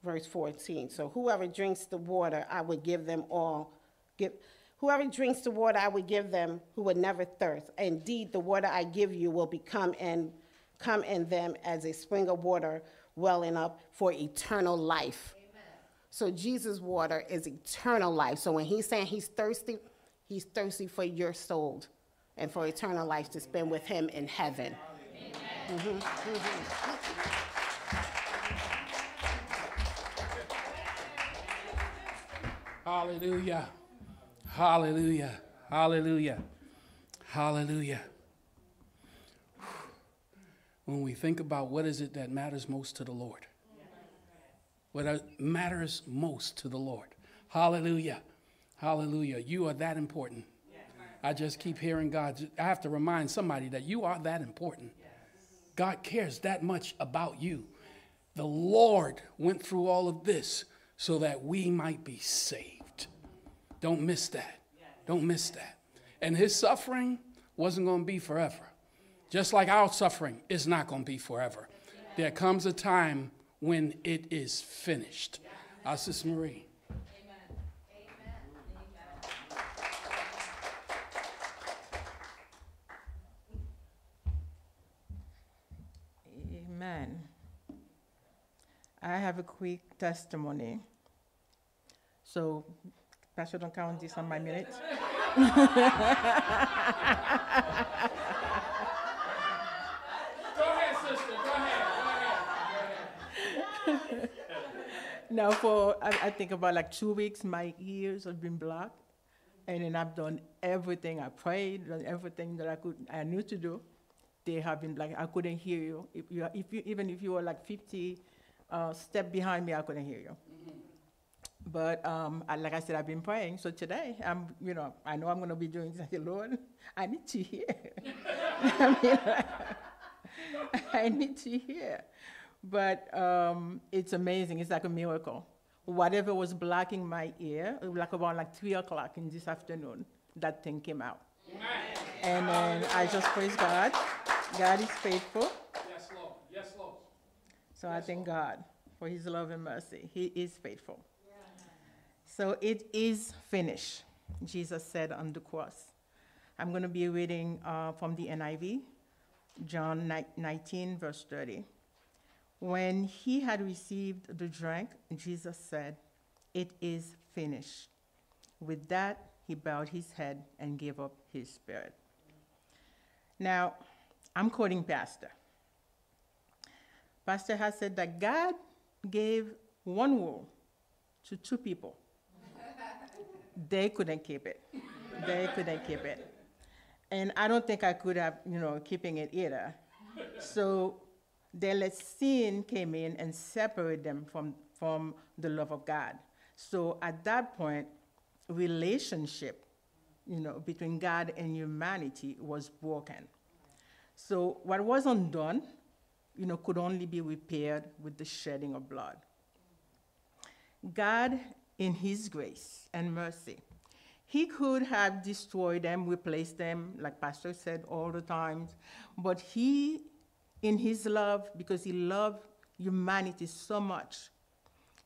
Speaker 7: verse 14. So whoever drinks the water, I would give them all. Give, whoever drinks the water, I would give them who would never thirst. Indeed, the water I give you will become and come in them as a spring of water welling up for eternal life. So Jesus' water is eternal life. So when he's saying he's thirsty, he's thirsty for your soul and for eternal life to spend with him in heaven. Mm-hmm. Mm-hmm.
Speaker 1: Hallelujah. Hallelujah. Hallelujah. Hallelujah. When we think about what is it that matters most to the Lord, what matters most to the Lord. Hallelujah. Hallelujah. You are that important. I just keep hearing God. I have to remind somebody that you are that important. God cares that much about you. The Lord went through all of this so that we might be saved. Don't miss that. Don't miss that. And his suffering wasn't going to be forever. Just like our suffering is not going to be forever. There comes a time when it is finished. Our Sister Marie.
Speaker 8: Amen. Amen. I have a quick testimony. So, Pastor, don't count this on my minutes. [laughs] now, for I, I, think about like two weeks, my ears have been blocked, and then I've done everything. I prayed, done everything that I could, I knew to do. They have been like I couldn't hear you. If you, if you even if you were like 50 uh, steps behind me, I couldn't hear you. But um, I, like I said, I've been praying. So today, I'm, you know, I know I'm going to be doing. Say, Lord, I need to hear. [laughs] I, mean, [laughs] I need to hear. But um, it's amazing. It's like a miracle. Whatever was blocking my ear, like around like three o'clock in this afternoon, that thing came out. Amen. And then I just praise God. God is faithful.
Speaker 1: Yes, Lord. Yes, Lord.
Speaker 8: So yes, I thank Lord. God for his love and mercy. He is faithful. So it is finished, Jesus said on the cross. I'm going to be reading uh, from the NIV, John 19, verse 30. When he had received the drink, Jesus said, It is finished. With that, he bowed his head and gave up his spirit. Now, I'm quoting Pastor. Pastor has said that God gave one rule to two people. They couldn't keep it. They couldn't keep it. And I don't think I could have, you know, keeping it either. So let sin came in and separated them from, from the love of God. So at that point, relationship, you know, between God and humanity was broken. So what was undone, you know, could only be repaired with the shedding of blood. God, in his grace and mercy, he could have destroyed them, replaced them, like Pastor said all the times, but he in his love, because he loved humanity so much,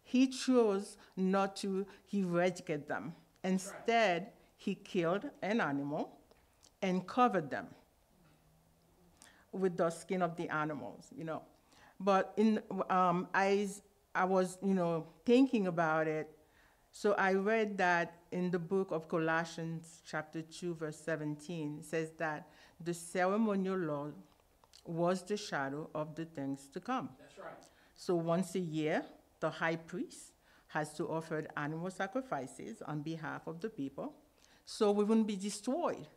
Speaker 8: he chose not to he eradicate them. Instead, he killed an animal and covered them with the skin of the animals, you know. But in, um, I, I was, you know, thinking about it, So I read that in the book of Colossians, chapter 2, verse 17, says that the ceremonial law was the shadow of the things to come.
Speaker 1: That's right.
Speaker 8: So once a year, the high priest has to offer animal sacrifices on behalf of the people so we wouldn't be destroyed.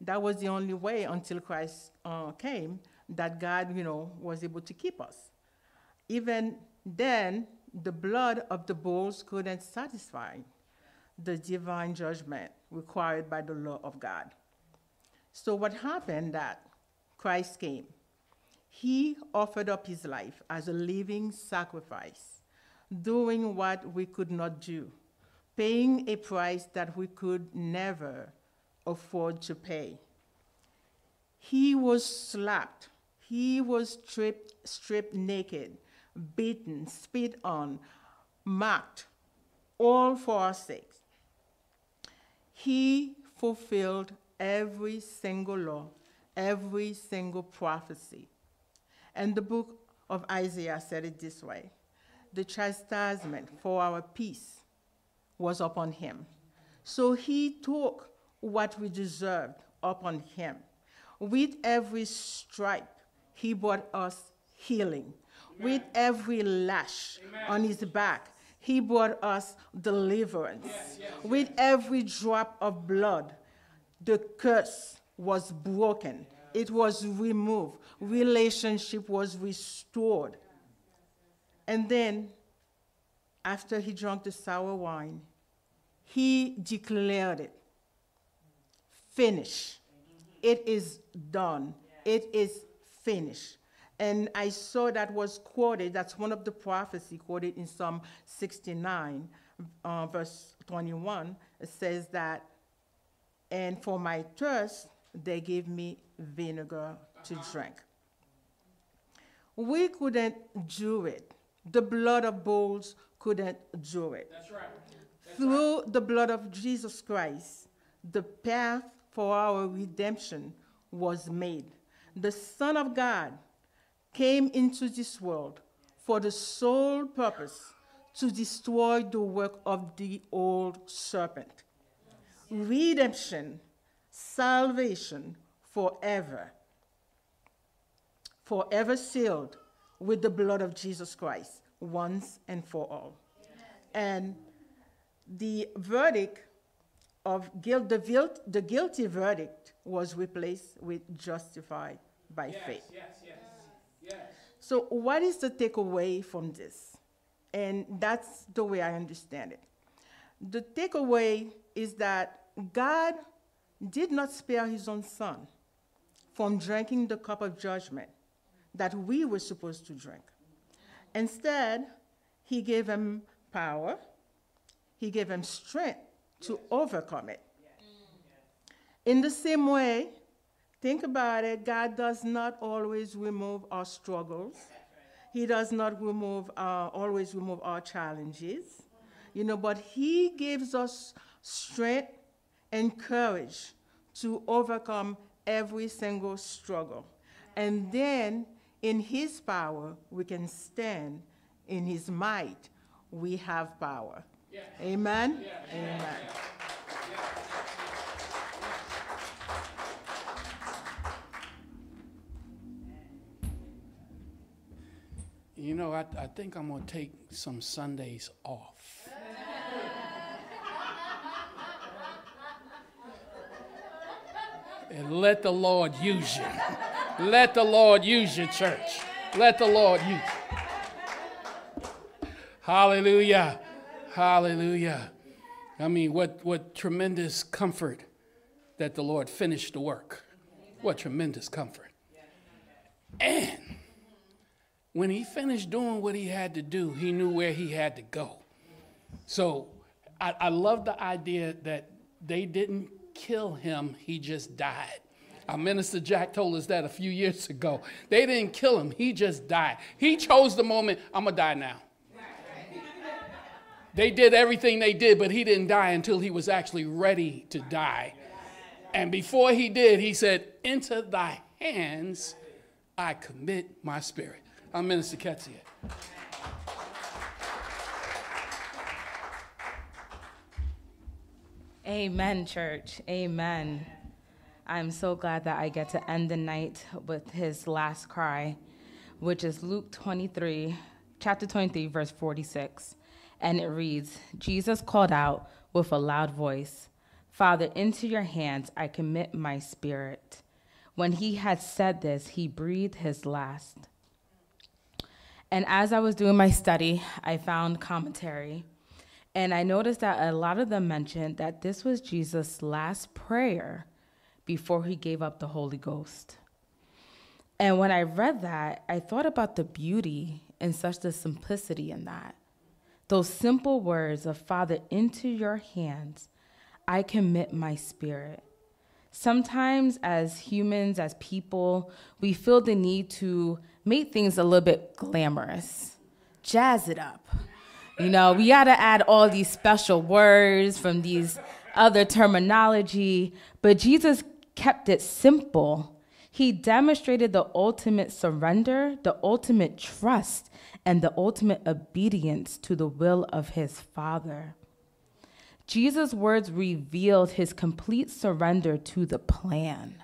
Speaker 8: That was the only way until Christ uh, came that God, you know, was able to keep us. Even then, the blood of the bulls couldn't satisfy the divine judgment required by the law of God. So what happened that Christ came, he offered up his life as a living sacrifice, doing what we could not do, paying a price that we could never afford to pay. He was slapped, he was stripped, stripped naked, beaten, spit on, mocked, all for our sakes. He fulfilled every single law, every single prophecy. And the book of Isaiah said it this way The chastisement for our peace was upon him. So he took what we deserved upon him. With every stripe, he brought us healing. With every lash on his back, he brought us deliverance. With every drop of blood, the curse was broken. It was removed. Relationship was restored. And then, after he drank the sour wine, he declared it finished. It is done. It is finished. And I saw that was quoted, that's one of the prophecy quoted in Psalm 69, uh, verse 21. It says that, and for my thirst, they gave me vinegar to drink. We couldn't do it. The blood of bulls couldn't do it.
Speaker 1: That's right. That's
Speaker 8: Through right. the blood of Jesus Christ, the path for our redemption was made. The Son of God came into this world for the sole purpose to destroy the work of the old serpent. Redemption, salvation forever, forever sealed with the blood of Jesus Christ, once and for all. And the verdict of guilt, the, guilt, the guilty verdict was replaced with justified by
Speaker 1: yes,
Speaker 8: faith.
Speaker 1: Yes.
Speaker 8: So, what is the takeaway from this? And that's the way I understand it. The takeaway is that God did not spare his own son from drinking the cup of judgment that we were supposed to drink. Instead, he gave him power, he gave him strength to overcome it. In the same way, think about it, God does not always remove our struggles. He does not remove uh, always remove our challenges, you know, but He gives us strength and courage to overcome every single struggle. And then, in His power, we can stand. In His might, we have power.
Speaker 1: Yes.
Speaker 8: Amen?
Speaker 1: Yes.
Speaker 8: Amen.
Speaker 1: You know, I, I think I'm going to take some Sundays off. and let the Lord use you. Let the Lord use you, church. Let the Lord use you. Hallelujah. Hallelujah. I mean, what, what tremendous comfort that the Lord finished the work. What tremendous comfort. And when he finished doing what he had to do, he knew where he had to go. So I, I love the idea that they didn't kill him, he just died. Our minister Jack told us that a few years ago. They didn't kill him, he just died. He chose the moment, I'm gonna die now. [laughs] They did everything they did, but he didn't die until he was actually ready to die. And before he did, he said, Into thy hands I commit my spirit. I'm Minister Ketsia.
Speaker 9: Amen, church. Amen. I'm so glad that I get to end the night with his last cry, which is Luke 23, chapter 23, verse 46. And it reads Jesus called out with a loud voice, Father, into your hands I commit my spirit. When he had said this, he breathed his last. And as I was doing my study, I found commentary and I noticed that a lot of them mentioned that this was Jesus' last prayer before he gave up the Holy Ghost. And when I read that, I thought about the beauty and such the simplicity in that. Those simple words of Father, into your hands, I commit my spirit. Sometimes, as humans, as people, we feel the need to make things a little bit glamorous, jazz it up you know, we got to add all these special words from these other terminology, but Jesus kept it simple. He demonstrated the ultimate surrender, the ultimate trust, and the ultimate obedience to the will of his Father. Jesus' words revealed his complete surrender to the plan.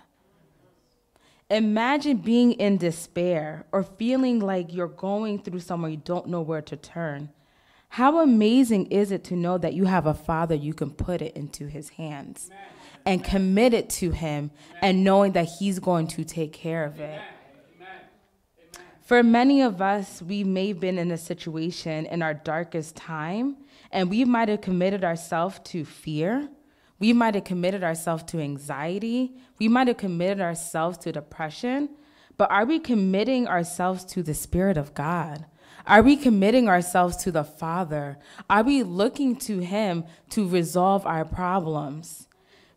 Speaker 9: Imagine being in despair or feeling like you're going through somewhere you don't know where to turn. How amazing is it to know that you have a father you can put it into his hands Amen. and commit it to him Amen. and knowing that he's going to take care of it? For many of us, we may have been in a situation in our darkest time, and we might have committed ourselves to fear. We might have committed ourselves to anxiety. We might have committed ourselves to depression. But are we committing ourselves to the Spirit of God? Are we committing ourselves to the Father? Are we looking to Him to resolve our problems?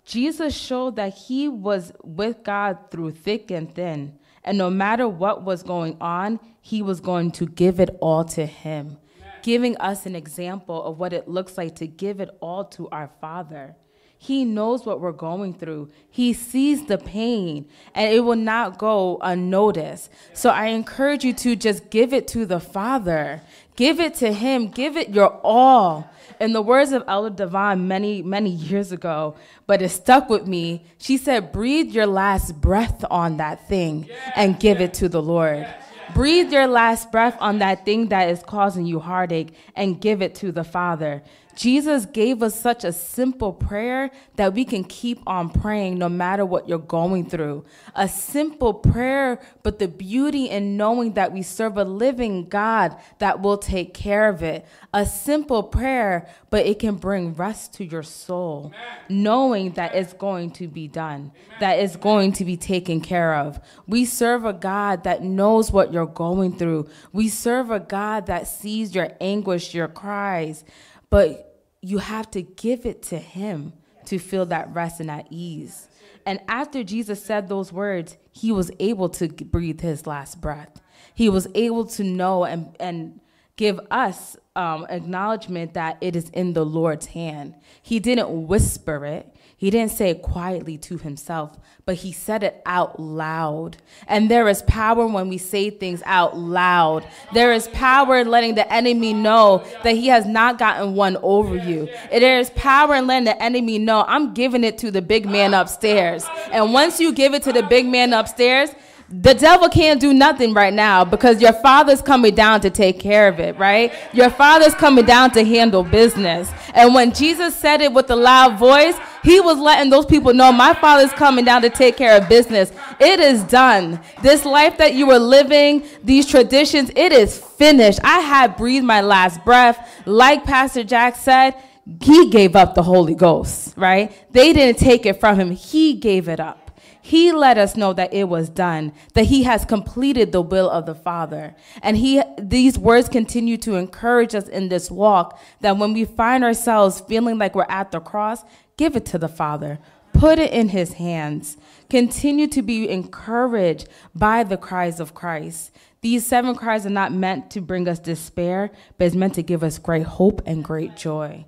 Speaker 9: Jesus showed that He was with God through thick and thin. And no matter what was going on, He was going to give it all to Him, giving us an example of what it looks like to give it all to our Father. He knows what we're going through. He sees the pain and it will not go unnoticed. So I encourage you to just give it to the Father. Give it to Him. Give it your all. In the words of Elder Devon many, many years ago, but it stuck with me, she said, Breathe your last breath on that thing and give it to the Lord. Breathe your last breath on that thing that is causing you heartache and give it to the Father. Jesus gave us such a simple prayer that we can keep on praying no matter what you're going through. A simple prayer, but the beauty in knowing that we serve a living God that will take care of it. A simple prayer, but it can bring rest to your soul, Amen. knowing that it's going to be done, Amen. that it's going to be taken care of. We serve a God that knows what you're going through. We serve a God that sees your anguish, your cries. But you have to give it to Him to feel that rest and that ease. And after Jesus said those words, he was able to breathe his last breath. He was able to know and, and give us um, acknowledgement that it is in the Lord's hand. He didn't whisper it, he didn't say it quietly to himself, but he said it out loud. And there is power when we say things out loud. There is power in letting the enemy know that he has not gotten one over you. There is power in letting the enemy know I'm giving it to the big man upstairs. And once you give it to the big man upstairs, the devil can't do nothing right now because your father's coming down to take care of it, right? Your father's coming down to handle business. And when Jesus said it with a loud voice, he was letting those people know my father's coming down to take care of business. It is done. This life that you were living, these traditions, it is finished. I had breathed my last breath. Like Pastor Jack said, he gave up the Holy Ghost, right? They didn't take it from him, he gave it up. He let us know that it was done, that he has completed the will of the Father. And he these words continue to encourage us in this walk that when we find ourselves feeling like we're at the cross, give it to the Father. Put it in his hands. Continue to be encouraged by the cries of Christ. These seven cries are not meant to bring us despair, but it's meant to give us great hope and great joy.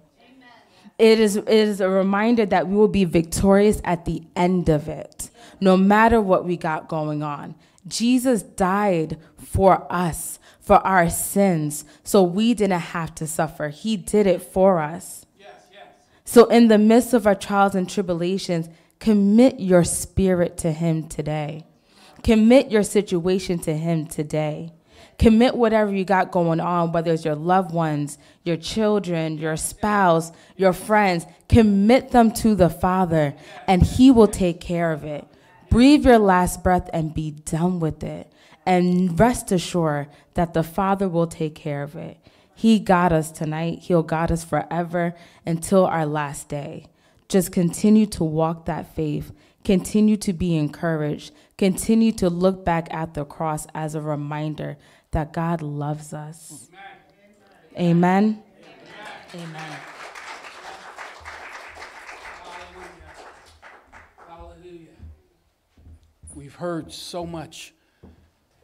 Speaker 9: It is, it is a reminder that we will be victorious at the end of it, no matter what we got going on. Jesus died for us, for our sins, so we didn't have to suffer. He did it for us. Yes, yes. So, in the midst of our trials and tribulations, commit your spirit to Him today. Commit your situation to Him today. Commit whatever you got going on, whether it's your loved ones, your children, your spouse, your friends. Commit them to the Father, and He will take care of it. Breathe your last breath and be done with it. And rest assured that the Father will take care of it. He got us tonight. He'll guide us forever until our last day. Just continue to walk that faith. Continue to be encouraged. Continue to look back at the cross as a reminder that God loves us. Amen. Amen. Amen.
Speaker 1: Heard so much,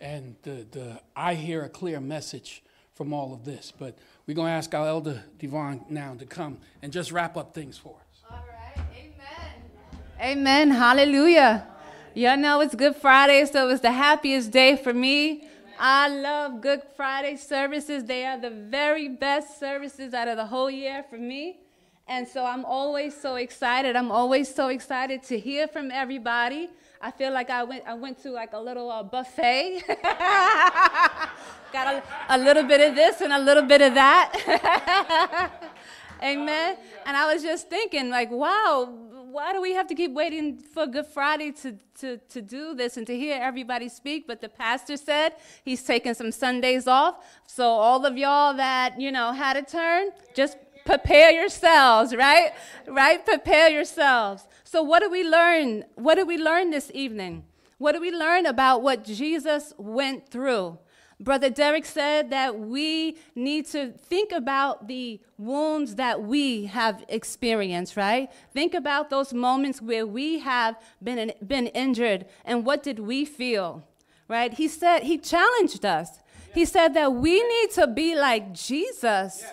Speaker 1: and the, the, I hear a clear message from all of this. But we're going to ask our elder Devon now to come and just wrap up things for us.
Speaker 10: All right. Amen. Amen. Hallelujah. Y'all know it's Good Friday, so it's the happiest day for me. I love Good Friday services. They are the very best services out of the whole year for me. And so I'm always so excited. I'm always so excited to hear from everybody. I feel like I went, I went to like a little uh, buffet. [laughs] Got a, a little bit of this and a little bit of that. [laughs] Amen. And I was just thinking, like, wow, why do we have to keep waiting for Good Friday to, to, to do this and to hear everybody speak? But the pastor said he's taking some Sundays off. So all of y'all that, you know, had a turn, just prepare yourselves, right? Right? Prepare yourselves. So what did we learn? What did we learn this evening? What did we learn about what Jesus went through? Brother Derek said that we need to think about the wounds that we have experienced, right? Think about those moments where we have been, been injured and what did we feel, right? He said, he challenged us. He said that we need to be like Jesus,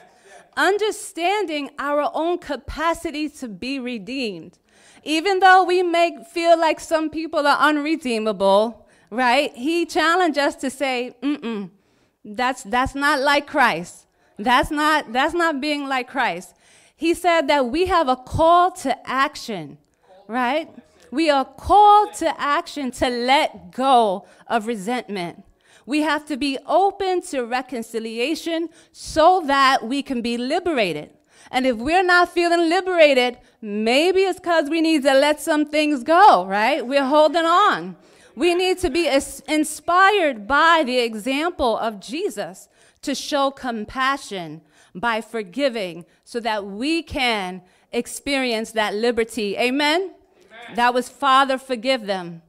Speaker 10: understanding our own capacity to be redeemed. Even though we may feel like some people are unredeemable, right? He challenged us to say, mm-mm, that's, that's not like Christ. That's not, that's not being like Christ. He said that we have a call to action, right? We are called to action to let go of resentment. We have to be open to reconciliation so that we can be liberated. And if we're not feeling liberated, maybe it's because we need to let some things go, right? We're holding on. We need to be inspired by the example of Jesus to show compassion by forgiving so that we can experience that liberty. Amen? Amen? That was Father, forgive them.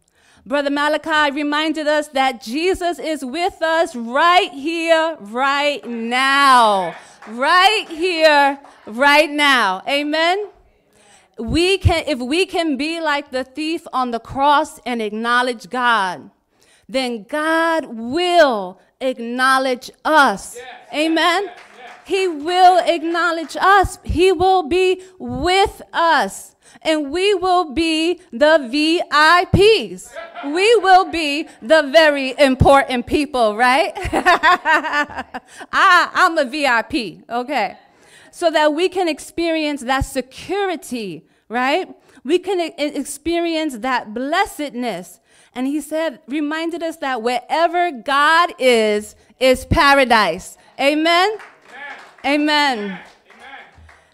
Speaker 10: Brother Malachi reminded us that Jesus is with us right here, right now. Right here, right now. Amen? we can, if we can be like the thief on the cross and acknowledge God, then God will acknowledge us. Yes, Amen. Yes, yes, he will acknowledge us. He will be with us. And we will be the VIPs. we will be the very important people, right? [laughs] I, I'm a VIP, okay so that we can experience that security, right? We can e- experience that blessedness. And he said, reminded us that wherever God is, is paradise. Amen? Amen. Amen.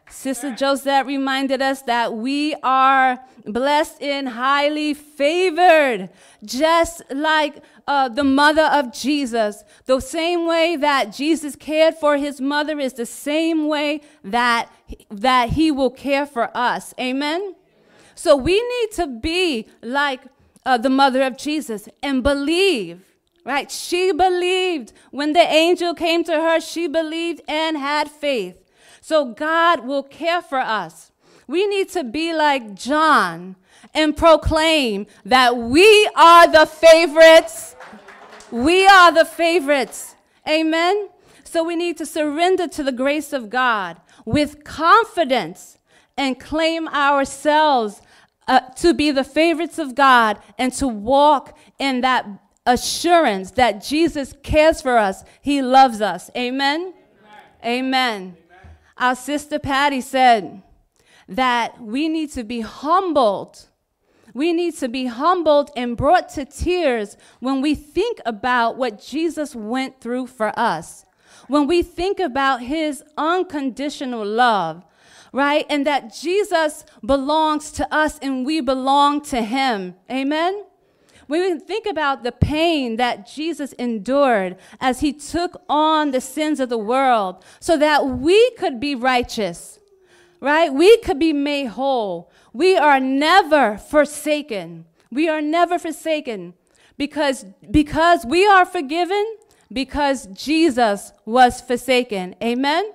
Speaker 10: Sister Josette reminded us that we are blessed and highly favored, just like uh, the mother of Jesus. The same way that Jesus cared for his mother is the same way that, that he will care for us. Amen? So we need to be like uh, the mother of Jesus and believe. Right? She believed when the angel came to her, she believed and had faith. So God will care for us. We need to be like John and proclaim that we are the favorites we are the favorites. Amen. So we need to surrender to the grace of God with confidence and claim ourselves uh, to be the favorites of God and to walk in that assurance that Jesus cares for us. He loves us. Amen. Amen. Amen. Amen. Our sister Patty said that we need to be humbled. We need to be humbled and brought to tears when we think about what Jesus went through for us. When we think about his unconditional love, right? And that Jesus belongs to us and we belong to him. Amen? When we think about the pain that Jesus endured as he took on the sins of the world so that we could be righteous, right? We could be made whole. We are never forsaken. We are never forsaken because, because we are forgiven, because Jesus was forsaken. Amen?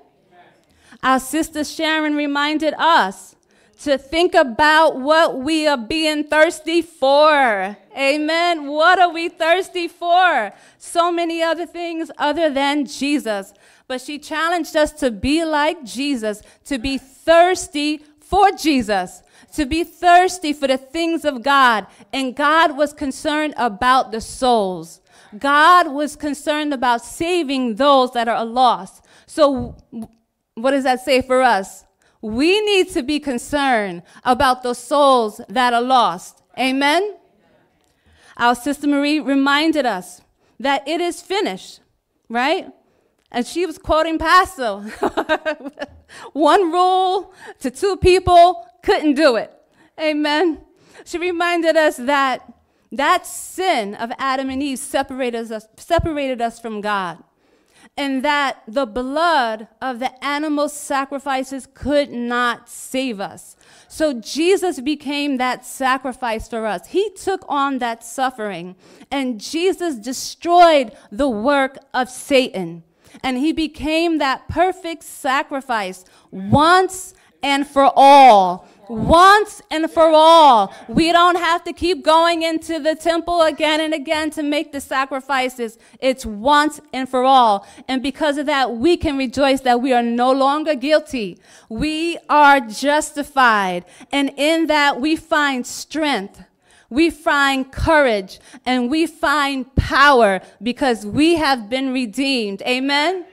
Speaker 10: Our sister Sharon reminded us to think about what we are being thirsty for. Amen. What are we thirsty for? So many other things other than Jesus. But she challenged us to be like Jesus, to be thirsty for Jesus, to be thirsty for the things of God. And God was concerned about the souls. God was concerned about saving those that are lost. So, what does that say for us? We need to be concerned about the souls that are lost. Amen? Our sister Marie reminded us that it is finished, right? And she was quoting Pastor. [laughs] One rule to two people couldn't do it. Amen. She reminded us that that sin of Adam and Eve separated us, separated us from God and that the blood of the animal sacrifices could not save us. So Jesus became that sacrifice for us. He took on that suffering, and Jesus destroyed the work of Satan. And he became that perfect sacrifice once and for all once and for all. We don't have to keep going into the temple again and again to make the sacrifices. It's once and for all. And because of that, we can rejoice that we are no longer guilty. We are justified. And in that, we find strength. We find courage and we find power because we have been redeemed. Amen.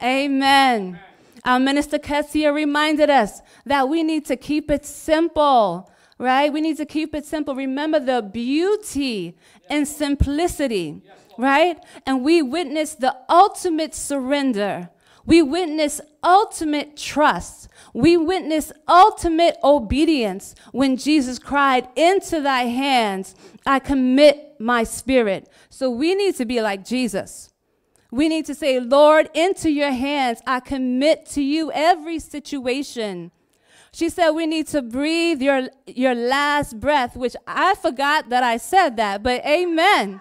Speaker 10: Amen. Amen. Our minister Kessia reminded us that we need to keep it simple, right? We need to keep it simple. Remember the beauty and simplicity, right? And we witness the ultimate surrender. We witness ultimate trust. We witness ultimate obedience when Jesus cried, Into thy hands I commit my spirit. So we need to be like Jesus. We need to say, Lord, into your hands I commit to you every situation. She said we need to breathe your, your last breath, which I forgot that I said that, but amen.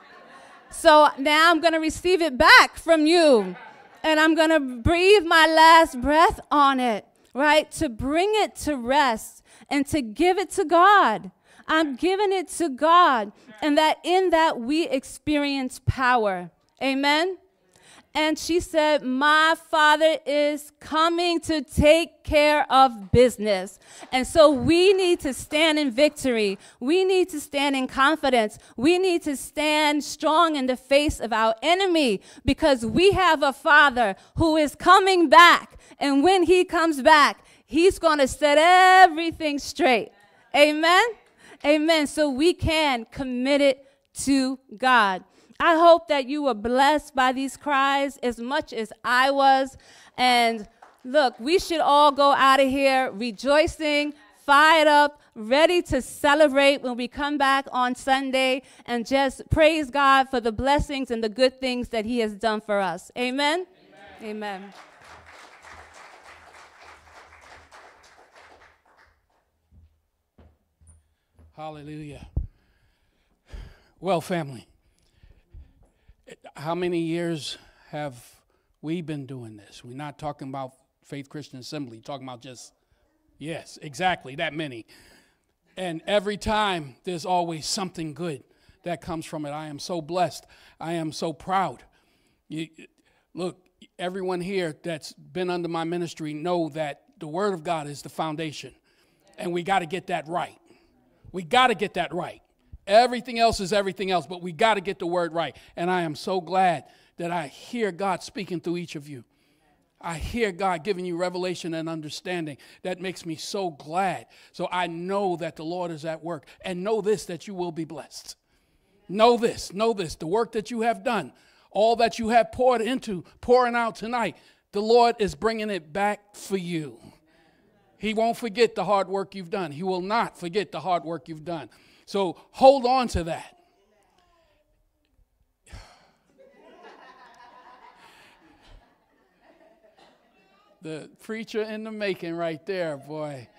Speaker 10: So now I'm going to receive it back from you. And I'm going to breathe my last breath on it, right? To bring it to rest and to give it to God. I'm giving it to God. And that in that we experience power. Amen and she said, My father is coming to take care of business. And so we need to stand in victory. We need to stand in confidence. We need to stand strong in the face of our enemy because we have a father who is coming back. And when he comes back, he's going to set everything straight. Amen. Amen. So we can commit it to God. I hope that you were blessed by these cries as much as I was. And look, we should all go out of here rejoicing, fired up, ready to celebrate when we come back on Sunday and just praise God for the blessings and the good things that He has done for us. Amen. Amen. Amen.
Speaker 1: Hallelujah. Well, family how many years have we been doing this? We're not talking about Faith Christian Assembly, talking about just, yes, exactly, that many. And every time there's always something good that comes from it. I am so blessed. I am so proud. You, look, everyone here that's been under my ministry know that the Word of God is the foundation. And we got to get that right. We got to get that right. Everything else is everything else, but we got to get the word right. And I am so glad that I hear God speaking through each of you. I hear God giving you revelation and understanding. That makes me so glad. So I know that the Lord is at work. And know this that you will be blessed. Know this, know this. The work that you have done, all that you have poured into, pouring out tonight, the Lord is bringing it back for you. He won't forget the hard work you've done. He will not forget the hard work you've done. So hold on to that. [sighs] the preacher in the making right there, boy.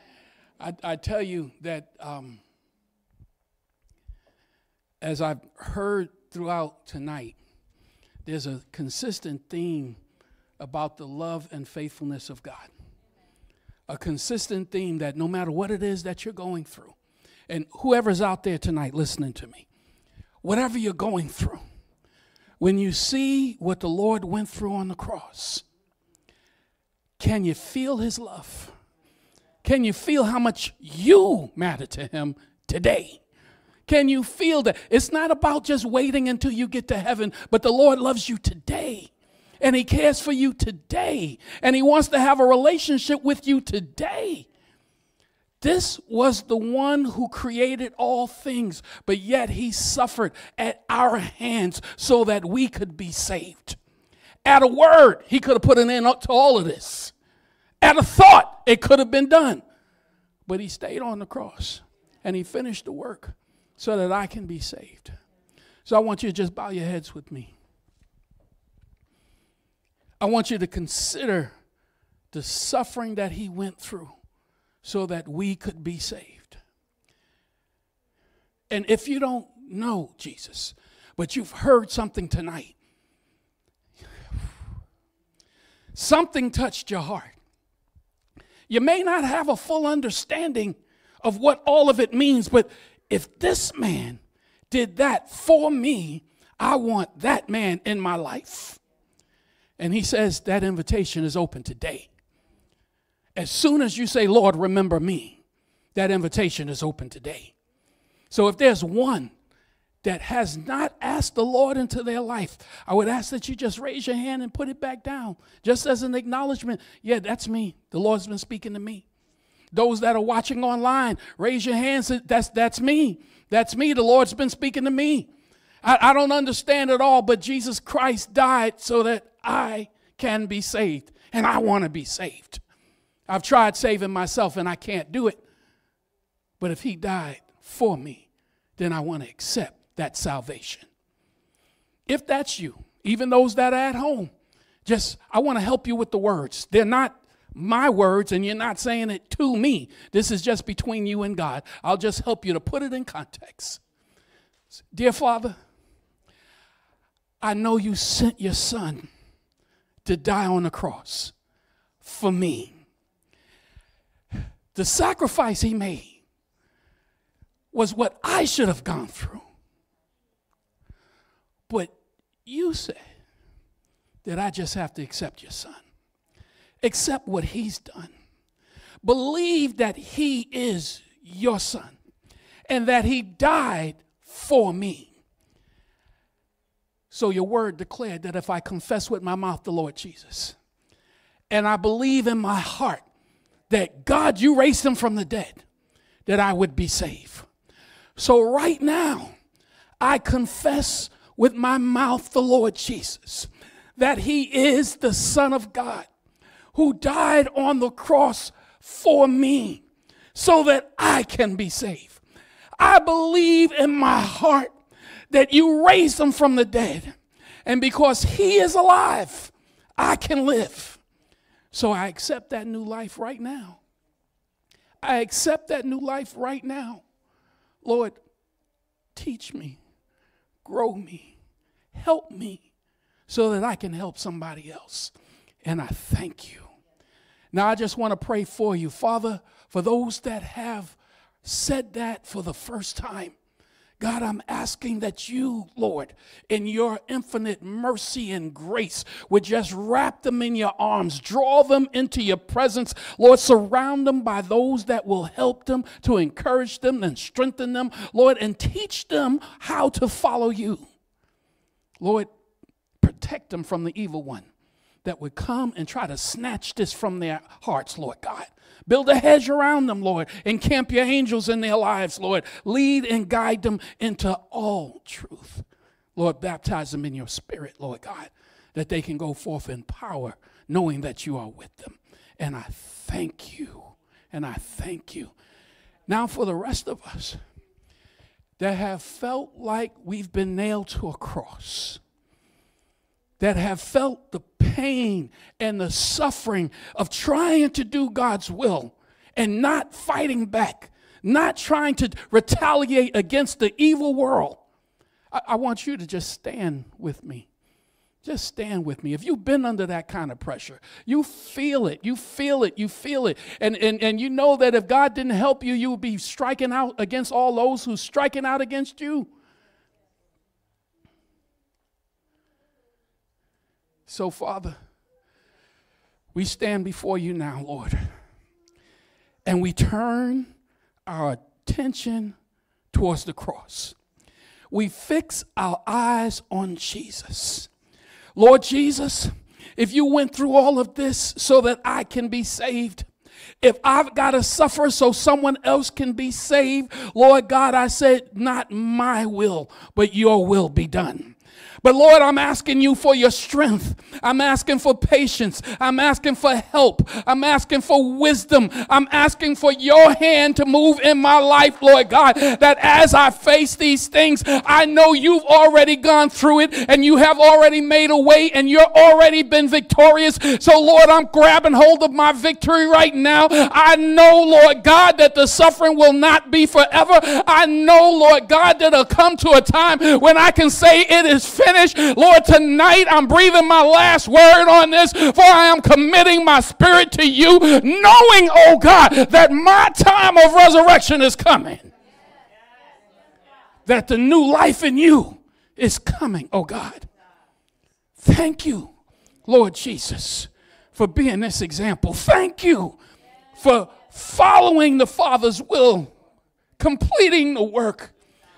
Speaker 1: I, I tell you that um, as I've heard throughout tonight, there's a consistent theme about the love and faithfulness of God. A consistent theme that no matter what it is that you're going through, and whoever's out there tonight listening to me, whatever you're going through, when you see what the Lord went through on the cross, can you feel his love? Can you feel how much you matter to him today? Can you feel that? It's not about just waiting until you get to heaven, but the Lord loves you today. And he cares for you today. And he wants to have a relationship with you today. This was the one who created all things, but yet he suffered at our hands so that we could be saved. At a word, he could have put an end to all of this. At a thought, it could have been done. But he stayed on the cross and he finished the work so that I can be saved. So I want you to just bow your heads with me. I want you to consider the suffering that he went through so that we could be saved. And if you don't know Jesus, but you've heard something tonight, something touched your heart. You may not have a full understanding of what all of it means, but if this man did that for me, I want that man in my life. And he says that invitation is open today. As soon as you say, Lord, remember me, that invitation is open today. So if there's one that has not asked the Lord into their life, I would ask that you just raise your hand and put it back down, just as an acknowledgement. Yeah, that's me. The Lord's been speaking to me. Those that are watching online, raise your hands. That's, that's me. That's me. The Lord's been speaking to me. I, I don't understand it all, but Jesus Christ died so that I can be saved, and I want to be saved. I've tried saving myself, and I can't do it. But if He died for me, then I want to accept that salvation. If that's you, even those that are at home, just I want to help you with the words. They're not my words, and you're not saying it to me. This is just between you and God. I'll just help you to put it in context. Dear Father, I know you sent your son to die on the cross for me. The sacrifice he made was what I should have gone through. But you said that I just have to accept your son, accept what he's done, believe that he is your son, and that he died for me. So your word declared that if I confess with my mouth the Lord Jesus, and I believe in my heart that God, you raised him from the dead, that I would be saved. So right now, I confess with my mouth the Lord Jesus, that he is the Son of God who died on the cross for me so that I can be saved. I believe in my heart that you raised him from the dead. And because he is alive, I can live. So I accept that new life right now. I accept that new life right now. Lord, teach me grow me, help me, so that I can help somebody else. And I thank you. Now, I just want to pray for you, Father, for those that have said that for the first time. God, I'm asking that you, Lord, in your infinite mercy and grace, would just wrap them in your arms, draw them into your presence. Lord, surround them by those that will help them, to encourage them and strengthen them, Lord, and teach them how to follow you. Lord, protect them from the evil one. That would come and try to snatch this from their hearts, Lord God. Build a hedge around them, Lord. Encamp your angels in their lives, Lord. Lead and guide them into all truth. Lord, baptize them in your spirit, Lord God, that they can go forth in power, knowing that you are with them. And I thank you. And I thank you. Now, for the rest of us that have felt like we've been nailed to a cross, that have felt the pain and the suffering of trying to do God's will and not fighting back, not trying to retaliate against the evil world, I, I want you to just stand with me. Just stand with me. If you've been under that kind of pressure, you feel it, you feel it, you feel it. And, and, and you know that if God didn't help you, you would be striking out against all those who's striking out against you. So, Father, we stand before you now, Lord, and we turn our attention towards the cross. We fix our eyes on Jesus. Lord Jesus, if you went through all of this so that I can be saved, if I've got to suffer so someone else can be saved, Lord God, I said, not my will, but your will be done. But Lord, I'm asking you for your strength. I'm asking for patience. I'm asking for help. I'm asking for wisdom. I'm asking for your hand to move in my life, Lord God, that as I face these things, I know you've already gone through it and you have already made a way and you're already been victorious. So, Lord, I'm grabbing hold of my victory right now. I know, Lord God, that the suffering will not be forever. I know, Lord God, that it'll come to a time when I can say it is finished finished. Lord, tonight I'm breathing my last word on this, for I am committing my spirit to you, knowing, oh God, that my time of resurrection is coming. That the new life in you is coming, oh God. Thank you, Lord Jesus, for being this example. Thank you for following the Father's will, completing the work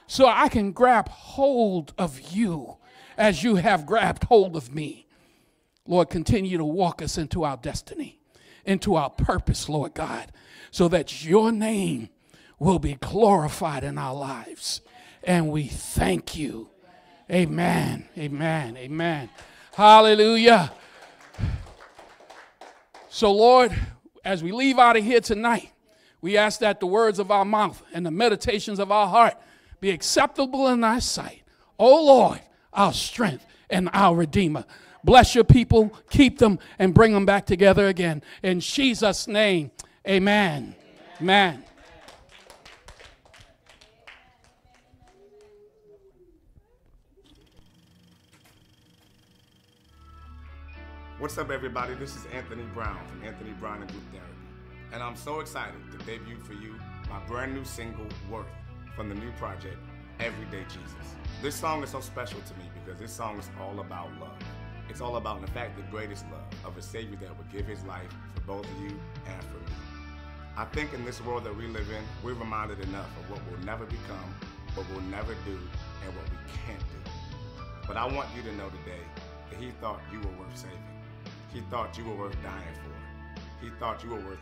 Speaker 1: so I can grab hold of you as you have grabbed hold of me. Lord, continue to walk us into our destiny, into our purpose, Lord God, so that your name will be glorified in our lives. And we thank you. Amen. Amen. Amen. Hallelujah. So, Lord, as we leave out of here tonight, we ask that the words of our mouth and the meditations of our heart be acceptable in thy sight. Oh Lord, our strength and our Redeemer. Bless your people, keep them, and bring them back together again. In Jesus' name, amen. Amen.
Speaker 11: What's up, everybody? This is Anthony Brown from Anthony Brown and Group Therapy. And I'm so excited to debut for you my brand new single, Worth, from the new project, Everyday Jesus. This song is so special to me because this song is all about love. It's all about, in fact, the greatest love of a Savior that would give his life for both of you and for me. I think in this world that we live in, we're reminded enough of what we'll never become, what we'll never do, and what we can't do. But I want you to know today that he thought you were worth saving. He thought you were worth dying for. He thought you were worth